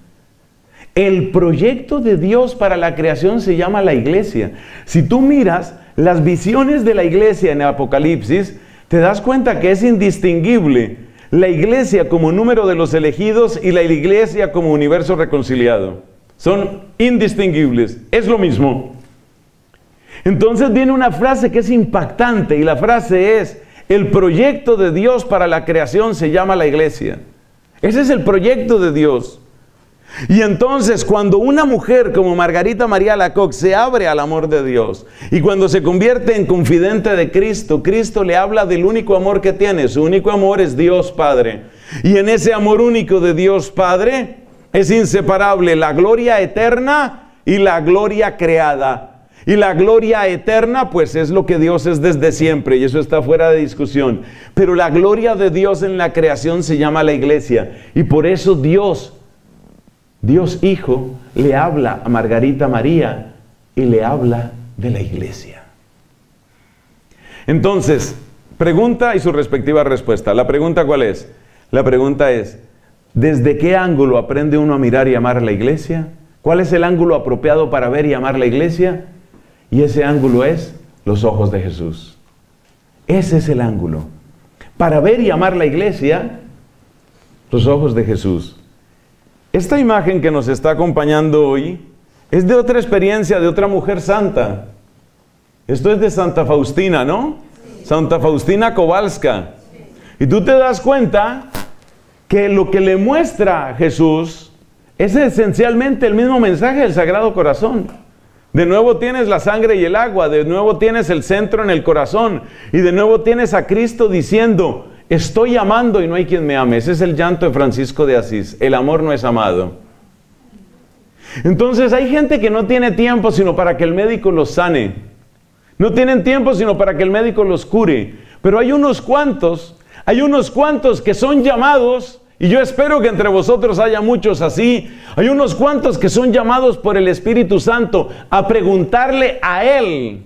El proyecto de Dios para la creación se llama la iglesia. Si tú miras las visiones de la iglesia en el Apocalipsis, te das cuenta que es indistinguible la iglesia como número de los elegidos y la iglesia como universo reconciliado. Son indistinguibles, es lo mismo. Entonces viene una frase que es impactante y la frase es, el proyecto de Dios para la creación se llama la iglesia. Ese es el proyecto de Dios. Y entonces cuando una mujer como Margarita María Lacoque se abre al amor de Dios y cuando se convierte en confidente de Cristo, Cristo le habla del único amor que tiene. Su único amor es Dios Padre. Y en ese amor único de Dios Padre es inseparable la gloria eterna y la gloria creada. Y la gloria eterna, pues es lo que Dios es desde siempre, y eso está fuera de discusión. Pero la gloria de Dios en la creación se llama la iglesia. Y por eso Dios Dios Hijo le habla a Margarita María y le habla de la iglesia. Entonces, pregunta y su respectiva respuesta. La pregunta cuál es? La pregunta es, ¿desde qué ángulo aprende uno a mirar y amar a la iglesia? ¿Cuál es el ángulo apropiado para ver y amar la iglesia? Y ese ángulo es los ojos de Jesús. Ese es el ángulo. Para ver y amar la iglesia, los ojos de Jesús. Esta imagen que nos está acompañando hoy es de otra experiencia de otra mujer santa. Esto es de Santa Faustina, ¿no? Santa Faustina Kowalska. Y tú te das cuenta que lo que le muestra Jesús es esencialmente el mismo mensaje del Sagrado Corazón. De nuevo tienes la sangre y el agua, de nuevo tienes el centro en el corazón y de nuevo tienes a Cristo diciendo, Estoy amando y no hay quien me ame. Ese es el llanto de Francisco de Asís. El amor no es amado. Entonces hay gente que no tiene tiempo sino para que el médico los sane. No tienen tiempo sino para que el médico los cure. Pero hay unos cuantos, hay unos cuantos que son llamados, y yo espero que entre vosotros haya muchos así, hay unos cuantos que son llamados por el Espíritu Santo a preguntarle a Él,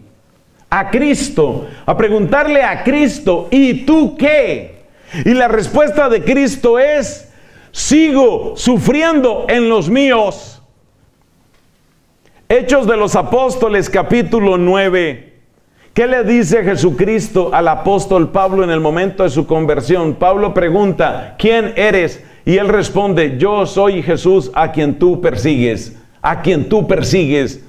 a Cristo, a preguntarle a Cristo, ¿y tú qué? Y la respuesta de Cristo es, sigo sufriendo en los míos. Hechos de los Apóstoles capítulo 9. ¿Qué le dice Jesucristo al apóstol Pablo en el momento de su conversión? Pablo pregunta, ¿quién eres? Y él responde, yo soy Jesús a quien tú persigues, a quien tú persigues.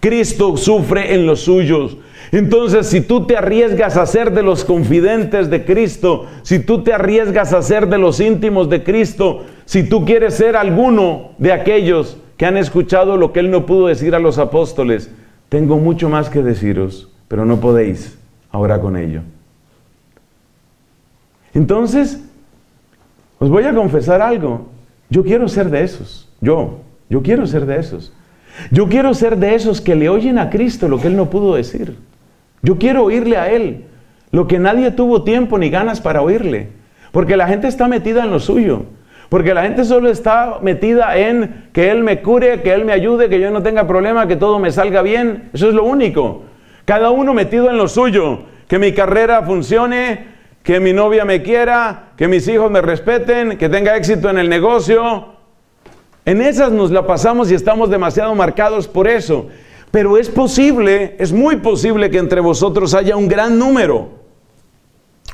Cristo sufre en los suyos. Entonces, si tú te arriesgas a ser de los confidentes de Cristo, si tú te arriesgas a ser de los íntimos de Cristo, si tú quieres ser alguno de aquellos que han escuchado lo que Él no pudo decir a los apóstoles, tengo mucho más que deciros, pero no podéis ahora con ello. Entonces, os voy a confesar algo. Yo quiero ser de esos. Yo, yo quiero ser de esos. Yo quiero ser de esos que le oyen a Cristo lo que Él no pudo decir. Yo quiero oírle a Él lo que nadie tuvo tiempo ni ganas para oírle. Porque la gente está metida en lo suyo. Porque la gente solo está metida en que Él me cure, que Él me ayude, que yo no tenga problema, que todo me salga bien. Eso es lo único. Cada uno metido en lo suyo. Que mi carrera funcione, que mi novia me quiera, que mis hijos me respeten, que tenga éxito en el negocio. En esas nos la pasamos y estamos demasiado marcados por eso. Pero es posible, es muy posible que entre vosotros haya un gran número,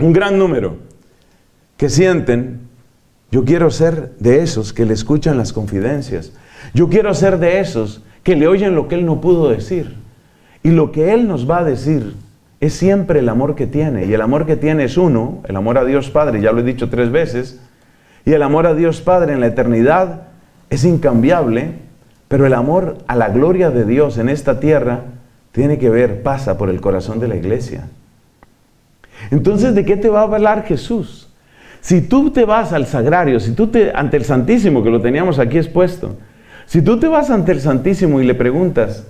un gran número, que sienten, yo quiero ser de esos que le escuchan las confidencias. Yo quiero ser de esos que le oyen lo que él no pudo decir. Y lo que él nos va a decir es siempre el amor que tiene. Y el amor que tiene es uno, el amor a Dios Padre, ya lo he dicho tres veces. Y el amor a Dios Padre en la eternidad es incambiable, pero el amor a la gloria de Dios en esta tierra tiene que ver, pasa por el corazón de la iglesia. Entonces, ¿de qué te va a hablar Jesús? Si tú te vas al sagrario, si tú te, ante el Santísimo, que lo teníamos aquí expuesto, si tú te vas ante el Santísimo y le preguntas,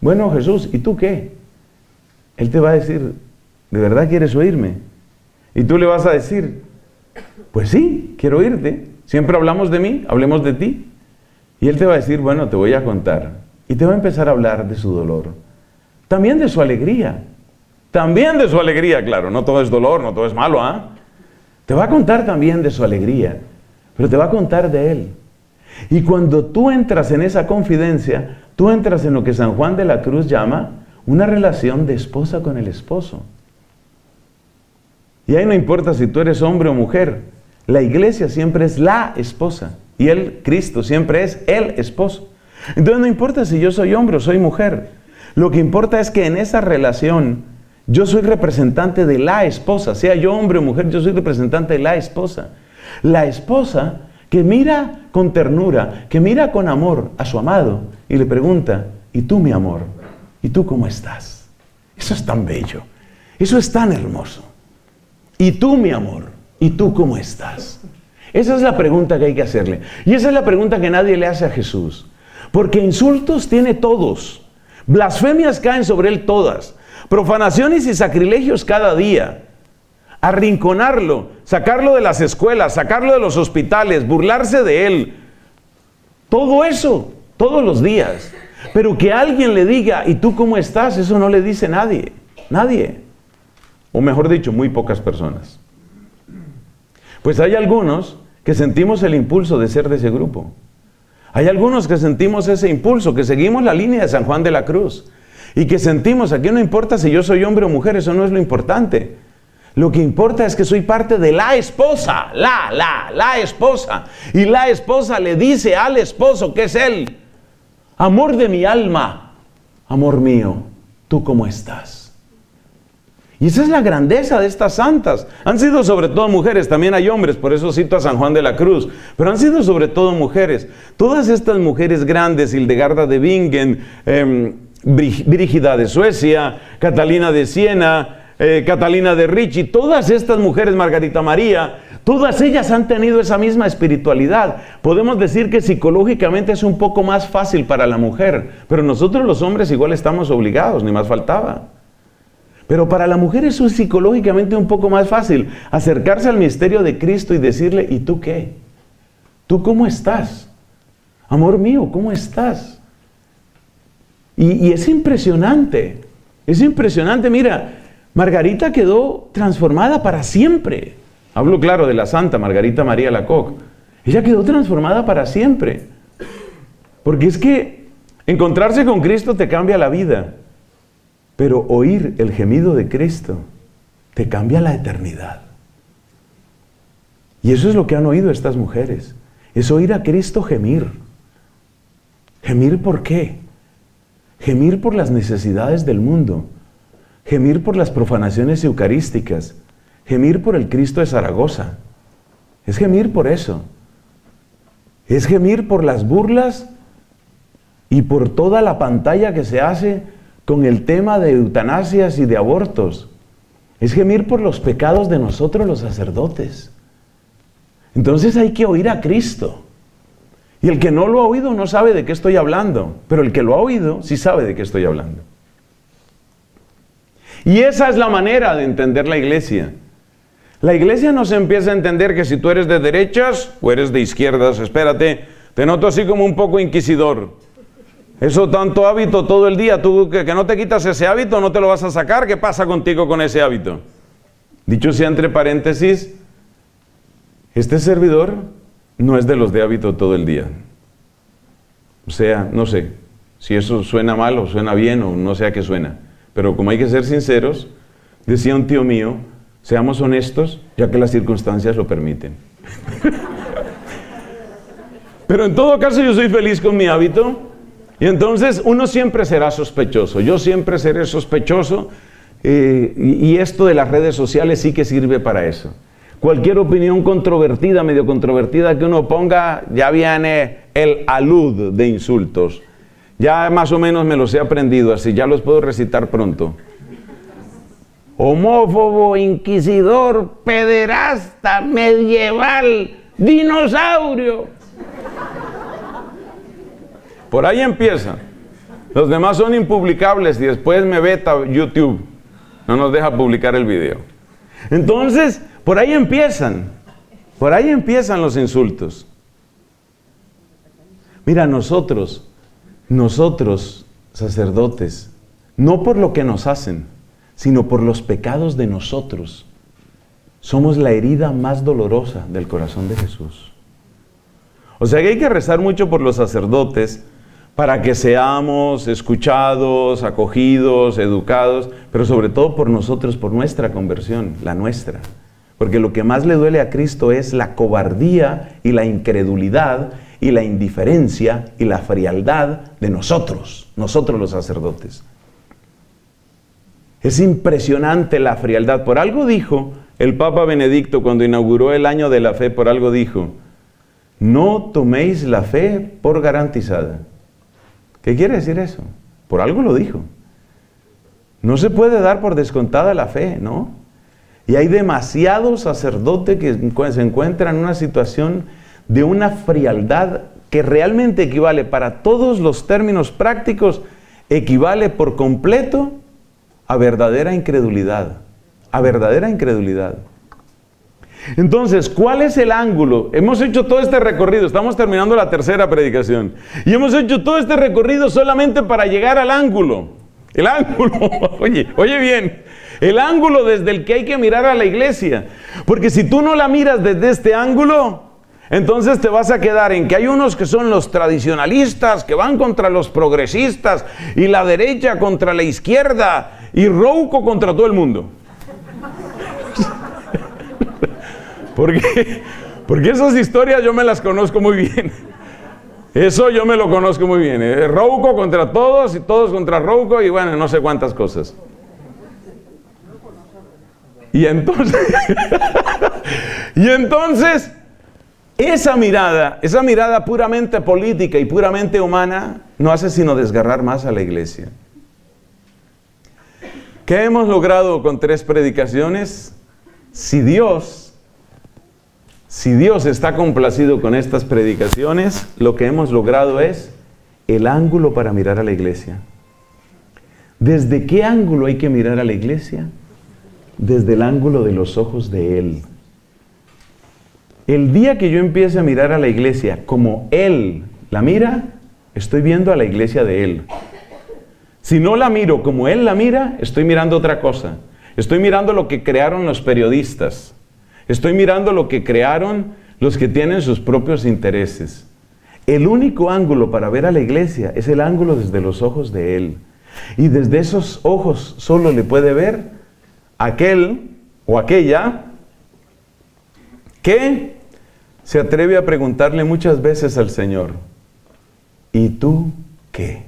bueno Jesús, ¿y tú qué? Él te va a decir, ¿de verdad quieres oírme? Y tú le vas a decir, pues sí, quiero oírte. Siempre hablamos de mí, hablemos de ti. Y Él te va a decir, bueno, te voy a contar. Y te va a empezar a hablar de su dolor. También de su alegría. También de su alegría, claro. No todo es dolor, no todo es malo, ¿ah? Te va a contar también de su alegría. Pero te va a contar de Él. Y cuando tú entras en esa confidencia, tú entras en lo que San Juan de la Cruz llama una relación de esposa con el esposo. Y ahí no importa si tú eres hombre o mujer, la iglesia siempre es la esposa y el Cristo siempre es el esposo. Entonces no importa si yo soy hombre o soy mujer, lo que importa es que en esa relación yo soy representante de la esposa, sea yo hombre o mujer, yo soy representante de la esposa. La esposa que mira con ternura, que mira con amor a su amado y le pregunta, ¿y tú mi amor? ¿Y tú cómo estás? Eso es tan bello. Eso es tan hermoso. ¿Y tú, mi amor? ¿Y tú cómo estás? Esa es la pregunta que hay que hacerle. Y esa es la pregunta que nadie le hace a Jesús. Porque insultos tiene todos. Blasfemias caen sobre él todas. Profanaciones y sacrilegios cada día. Arrinconarlo, sacarlo de las escuelas, sacarlo de los hospitales, burlarse de él. Todo eso, todos los días. Pero que alguien le diga, ¿y tú cómo estás? Eso no le dice nadie. Nadie. O mejor dicho, muy pocas personas. Pues hay algunos que sentimos el impulso de ser de ese grupo. Hay algunos que sentimos ese impulso, que seguimos la línea de San Juan de la Cruz. Y que sentimos, aquí no importa si yo soy hombre o mujer, eso no es lo importante. Lo que importa es que soy parte de la esposa, la, la, la esposa. Y la esposa le dice al esposo que es él. Amor de mi alma, amor mío, ¿tú cómo estás? Y esa es la grandeza de estas santas. Han sido sobre todo mujeres, también hay hombres, por eso cito a San Juan de la Cruz, pero han sido sobre todo mujeres. Todas estas mujeres grandes, Hildegarda de Bingen, eh, Brígida de Suecia, Catalina de Siena, eh, Catalina de Ricci, todas estas mujeres, Margarita María, Todas ellas han tenido esa misma espiritualidad. Podemos decir que psicológicamente es un poco más fácil para la mujer, pero nosotros los hombres igual estamos obligados, ni más faltaba. Pero para la mujer es psicológicamente un poco más fácil acercarse al misterio de Cristo y decirle, ¿y tú qué? ¿Tú cómo estás? Amor mío, ¿cómo estás? Y, es impresionante, es impresionante, mira, Margarita quedó transformada para siempre. Hablo claro de la Santa Margarita María Lacoc. Ella quedó transformada para siempre. Porque es que encontrarse con Cristo te cambia la vida. Pero oír el gemido de Cristo te cambia la eternidad. Y eso es lo que han oído estas mujeres. Es oír a Cristo gemir. ¿Gemir por qué? Gemir por las necesidades del mundo. Gemir por las profanaciones eucarísticas gemir por el Cristo de Zaragoza. Es gemir por eso. Es gemir por las burlas y por toda la pantalla que se hace con el tema de eutanasias y de abortos. es gemir por los pecados de nosotros los sacerdotes. Entonces hay que oír a Cristo. Y el que no lo ha oído no sabe de qué estoy hablando, pero el que lo ha oído sí sabe de qué estoy hablando. Y esa es la manera de entender la iglesia. La iglesia no se empieza a entender que si tú eres de derechas o eres de izquierdas, espérate, te noto así como un poco inquisidor. Eso tanto hábito todo el día, tú que, no te quitas ese hábito, no te lo vas a sacar, ¿qué pasa contigo con ese hábito? Dicho sea entre paréntesis, este servidor no es de los de hábito todo el día. O sea, no sé si eso suena mal o suena bien o no sé a qué suena. Pero como hay que ser sinceros, decía un tío mío, seamos honestos ya que las circunstancias lo permiten. Pero en todo caso yo soy feliz con mi hábito y entonces uno siempre será sospechoso. Yo siempre seré sospechoso eh, y esto de las redes sociales sí que sirve para eso. Cualquier opinión controvertida, medio controvertida que uno ponga, ya viene el alud de insultos. Ya más o menos me los he aprendido así, ya los puedo recitar pronto. Homófobo, inquisidor, pederasta, medieval, dinosaurio. Por ahí empieza. Los demás son impublicables y después me veta YouTube. No nos deja publicar el video. Entonces, por ahí empiezan, por ahí empiezan los insultos. Mira, nosotros, nosotros, sacerdotes, no por lo que nos hacen, sino por los pecados de nosotros, somos la herida más dolorosa del corazón de Jesús. O sea que hay que rezar mucho por los sacerdotes para que seamos escuchados, acogidos, educados, pero sobre todo por nosotros, por nuestra conversión, la nuestra. Porque lo que más le duele a Cristo es la cobardía y la incredulidad y la indiferencia y la frialdad de nosotros, nosotros los sacerdotes. Es impresionante la frialdad. Por algo dijo el Papa Benedicto cuando inauguró el año de la fe, por algo dijo, no toméis la fe por garantizada. ¿Qué quiere decir eso? Por algo lo dijo. No se puede dar por descontada la fe, ¿no? Y hay demasiados sacerdotes que se encuentran en una situación de una frialdad que realmente equivale para todos los términos prácticos, equivale por completo a verdadera incredulidad, a verdadera incredulidad. Entonces, ¿cuál es el ángulo? Hemos hecho todo este recorrido, estamos terminando la tercera predicación, y hemos hecho todo este recorrido solamente para llegar al ángulo. El ángulo, oye, oye bien, el ángulo desde el que hay que mirar a la iglesia. Porque si tú no la miras desde este ángulo, entonces te vas a quedar en que hay unos que son los tradicionalistas, que van contra los progresistas, y la derecha contra la izquierda, y Rouco contra todo el mundo. Porque, porque esas historias yo me las conozco muy bien. Eso yo me lo conozco muy bien. ¿eh? Rouco contra todos y todos contra Rouco y bueno, no sé cuántas cosas. Y entonces, y entonces, esa mirada, esa mirada puramente política y puramente humana, no hace sino desgarrar más a la iglesia. ¿Qué hemos logrado con tres predicaciones? Si Dios, si Dios está complacido con estas predicaciones, lo que hemos logrado es el ángulo para mirar a la iglesia. ¿Desde qué ángulo hay que mirar a la iglesia? desde el ángulo de los ojos de Él. El día que yo empiece a mirar a la iglesia como Él la mira, estoy viendo a la iglesia de Él. Si no la miro como Él la mira, estoy mirando otra cosa. Estoy mirando lo que crearon los periodistas. Estoy mirando lo que crearon los que tienen sus propios intereses. El único ángulo para ver a la iglesia es el ángulo desde los ojos de Él. Y desde esos ojos solo le puede ver aquel o aquella que se atreve a preguntarle muchas veces al Señor, ¿y tú qué?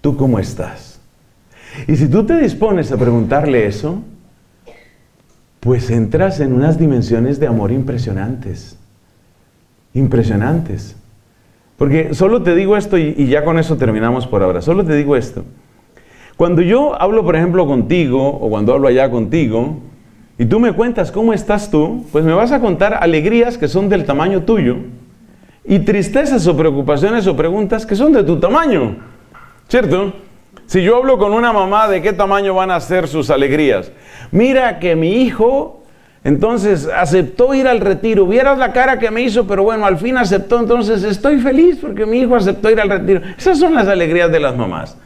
¿Tú cómo estás? Y si tú te dispones a preguntarle eso, pues entras en unas dimensiones de amor impresionantes. Impresionantes. Porque solo te digo esto y, ya con eso terminamos por ahora. Solo te digo esto. Cuando yo hablo, por ejemplo, contigo, o cuando hablo allá contigo, y tú me cuentas cómo estás tú, pues me vas a contar alegrías que son del tamaño tuyo, y tristezas o preocupaciones o preguntas que son de tu tamaño, ¿cierto? Si yo hablo con una mamá de qué tamaño van a ser sus alegrías, mira que mi hijo entonces aceptó ir al retiro. Vieras la cara que me hizo, pero bueno, al fin aceptó. Entonces estoy feliz porque mi hijo aceptó ir al retiro. Esas son las alegrías de las mamás.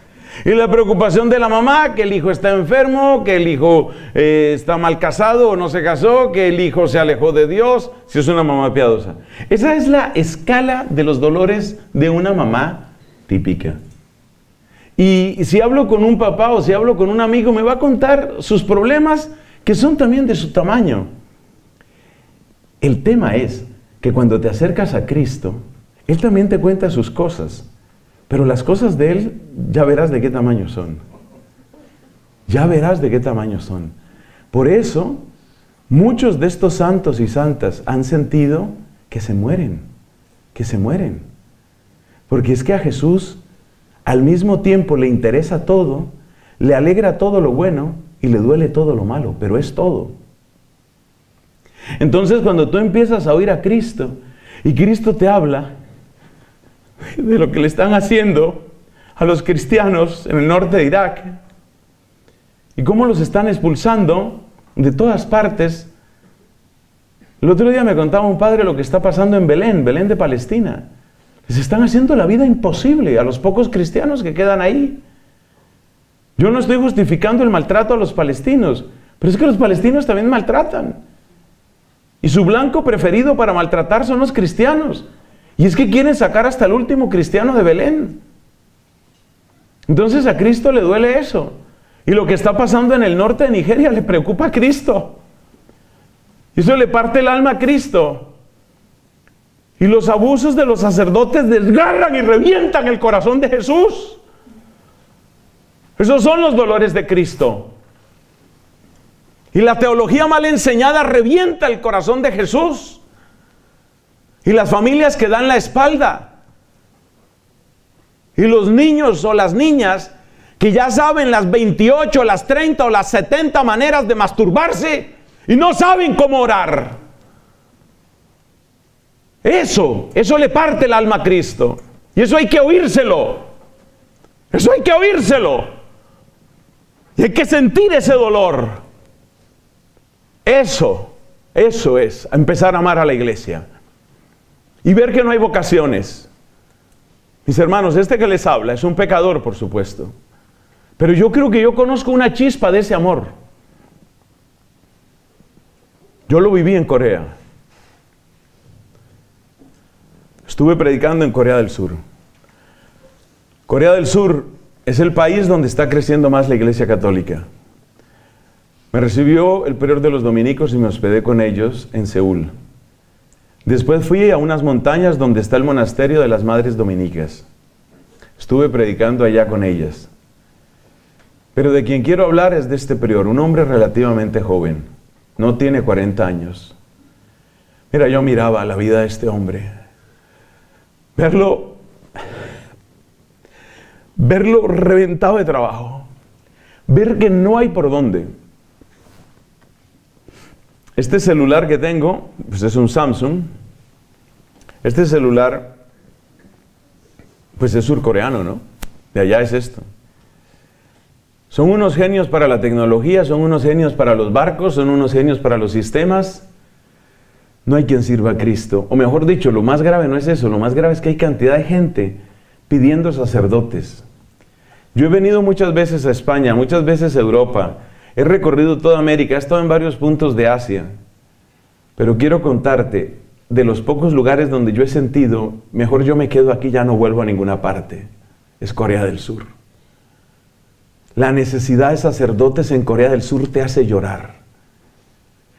Y la preocupación de la mamá, que el hijo está enfermo, que el hijo eh, está mal casado o no se casó, que el hijo se alejó de Dios, si es una mamá piadosa. Esa es la escala de los dolores de una mamá típica. Y si hablo con un papá o si hablo con un amigo, me va a contar sus problemas que son también de su tamaño. El tema es que cuando te acercas a Cristo, Él también te cuenta sus cosas, pero las cosas de Él ya verás de qué tamaño son. Ya verás de qué tamaño son. Por eso, muchos de estos santos y santas han sentido que se mueren, que se mueren. Porque es que a Jesús al mismo tiempo le interesa todo, le alegra todo lo bueno, y le duele todo lo malo, pero es todo. Entonces cuando tú empiezas a oír a Cristo y Cristo te habla de lo que le están haciendo a los cristianos en el norte de Irak y cómo los están expulsando de todas partes, el otro día me contaba un padre lo que está pasando en Belén, Belén de Palestina. Les están haciendo la vida imposible a los pocos cristianos que quedan ahí. Yo no estoy justificando el maltrato a los palestinos, pero es que los palestinos también maltratan. Y su blanco preferido para maltratar son los cristianos. Y es que quieren sacar hasta el último cristiano de Belén. Entonces a Cristo le duele eso. Y lo que está pasando en el norte de Nigeria le preocupa a Cristo. Y eso le parte el alma a Cristo. Y los abusos de los sacerdotes desgarran y revientan el corazón de Jesús. Esos son los dolores de Cristo. Y la teología mal enseñada revienta el corazón de Jesús. Y las familias que dan la espalda. Y los niños o las niñas que ya saben las 28, las 30 o las 70 maneras de masturbarse y no saben cómo orar. Eso, eso le parte el alma a Cristo. Y eso hay que oírselo. Eso hay que oírselo. Y hay que sentir ese dolor. Eso, eso es empezar a amar a la iglesia. Y ver que no hay vocaciones. Mis hermanos, este que les habla es un pecador, por supuesto. Pero yo creo que yo conozco una chispa de ese amor. Yo lo viví en Corea. Estuve predicando en Corea del Sur. Corea del Sur es el país donde está creciendo más la Iglesia Católica. Me recibió el prior de los dominicos y me hospedé con ellos en Seúl. Después fui a unas montañas donde está el monasterio de las Madres Dominicas. Estuve predicando allá con ellas. Pero de quien quiero hablar es de este prior, un hombre relativamente joven. No tiene 40 años. Mira, yo miraba la vida de este hombre. Verlo verlo reventado de trabajo, ver que no hay por dónde. Este celular que tengo, pues es un Samsung. Este celular, pues es surcoreano, ¿no? De allá es esto. Son unos genios para la tecnología, son unos genios para los barcos, son unos genios para los sistemas. No hay quien sirva a Cristo. O mejor dicho, lo más grave no es eso, lo más grave es que hay cantidad de gente pidiendo sacerdotes. Yo he venido muchas veces a España, muchas veces a Europa, he recorrido toda América, he estado en varios puntos de Asia, pero quiero contarte de los pocos lugares donde yo he sentido, mejor yo me quedo aquí, ya no vuelvo a ninguna parte, es Corea del Sur. La necesidad de sacerdotes en Corea del Sur te hace llorar.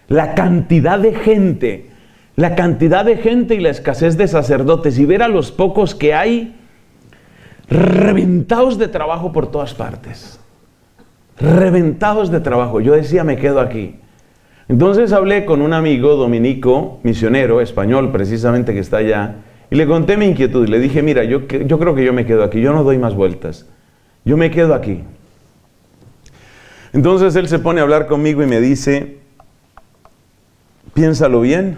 La cantidad de gente, la cantidad de gente y la escasez de sacerdotes y ver a los pocos que hay, reventados de trabajo por todas partes. Reventados de trabajo. Yo decía, me quedo aquí. Entonces hablé con un amigo dominico, misionero, español precisamente, que está allá, y le conté mi inquietud. Le dije, mira, yo, yo creo que yo me quedo aquí, yo no doy más vueltas. Yo me quedo aquí. Entonces él se pone a hablar conmigo y me dice, piénsalo bien,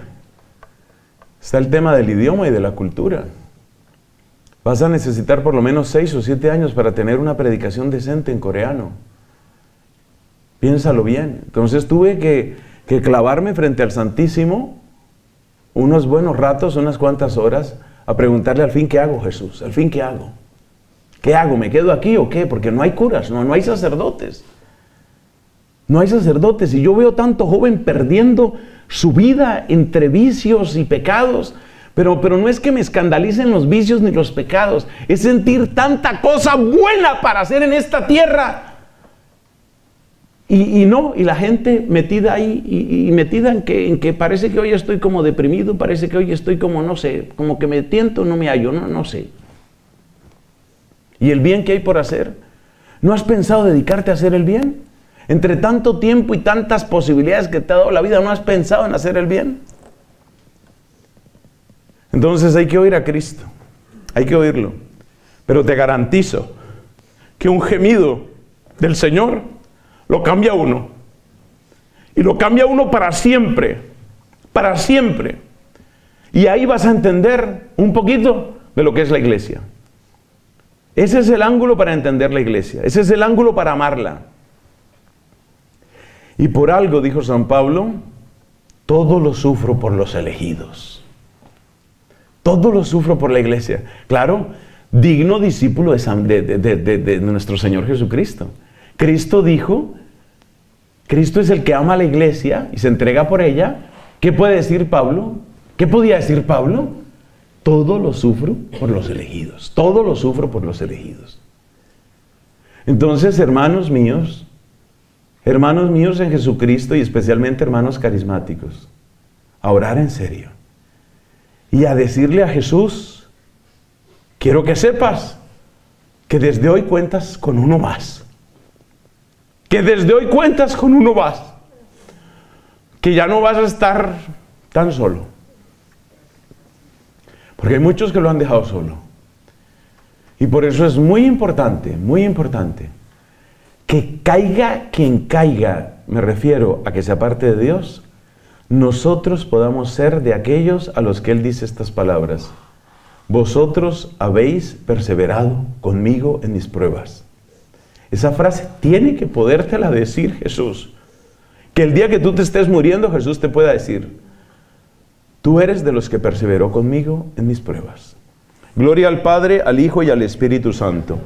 está el tema del idioma y de la cultura. Vas a necesitar por lo menos seis o siete años para tener una predicación decente en coreano. Piénsalo bien. Entonces tuve que, clavarme frente al Santísimo unos buenos ratos, unas cuantas horas, a preguntarle al fin qué hago, Jesús, al fin qué hago. ¿Qué hago? ¿Me quedo aquí o qué? Porque no hay curas, no hay sacerdotes. No hay sacerdotes. Y yo veo tanto joven perdiendo su vida entre vicios y pecados. Pero, pero no es que me escandalicen los vicios ni los pecados. Es sentir tanta cosa buena para hacer en esta tierra. Y, no, y la gente metida ahí, y, metida en que, en que, parece que hoy estoy como deprimido, parece que hoy estoy como, no sé, como que me tiento, no me hallo, no, no sé. ¿Y el bien que hay por hacer? ¿No has pensado dedicarte a hacer el bien? Entre tanto tiempo y tantas posibilidades que te ha dado la vida, ¿no has pensado en hacer el bien? Entonces hay que oír a Cristo, hay que oírlo. Pero te garantizo que un gemido del Señor lo cambia uno. Y lo cambia uno para siempre, para siempre. Y ahí vas a entender un poquito de lo que es la iglesia. Ese es el ángulo para entender la iglesia, ese es el ángulo para amarla. Y por algo, dijo San Pablo, todo lo sufro por los elegidos. Todo lo sufro por la iglesia. Claro, digno discípulo de, nuestro Señor Jesucristo. Cristo dijo, Cristo es el que ama a la iglesia y se entrega por ella. ¿Qué puede decir Pablo? ¿Qué podía decir Pablo? Todo lo sufro por los elegidos. Todo lo sufro por los elegidos. Entonces, hermanos míos, hermanos míos en Jesucristo y especialmente hermanos carismáticos, a orar en serio y a decirle a Jesús, quiero que sepas que desde hoy cuentas con uno más. Que desde hoy cuentas con uno más. Que ya no vas a estar tan solo. Porque hay muchos que lo han dejado solo. Y por eso es muy importante, muy importante, que caiga quien caiga, me refiero a que se aparte de Dios, nosotros podamos ser de aquellos a los que Él dice estas palabras. Vosotros habéis perseverado conmigo en mis pruebas. Esa frase tiene que podértela decir Jesús. Que el día que tú te estés muriendo, Jesús te pueda decir, tú eres de los que perseveró conmigo en mis pruebas. Gloria al Padre, al Hijo y al Espíritu Santo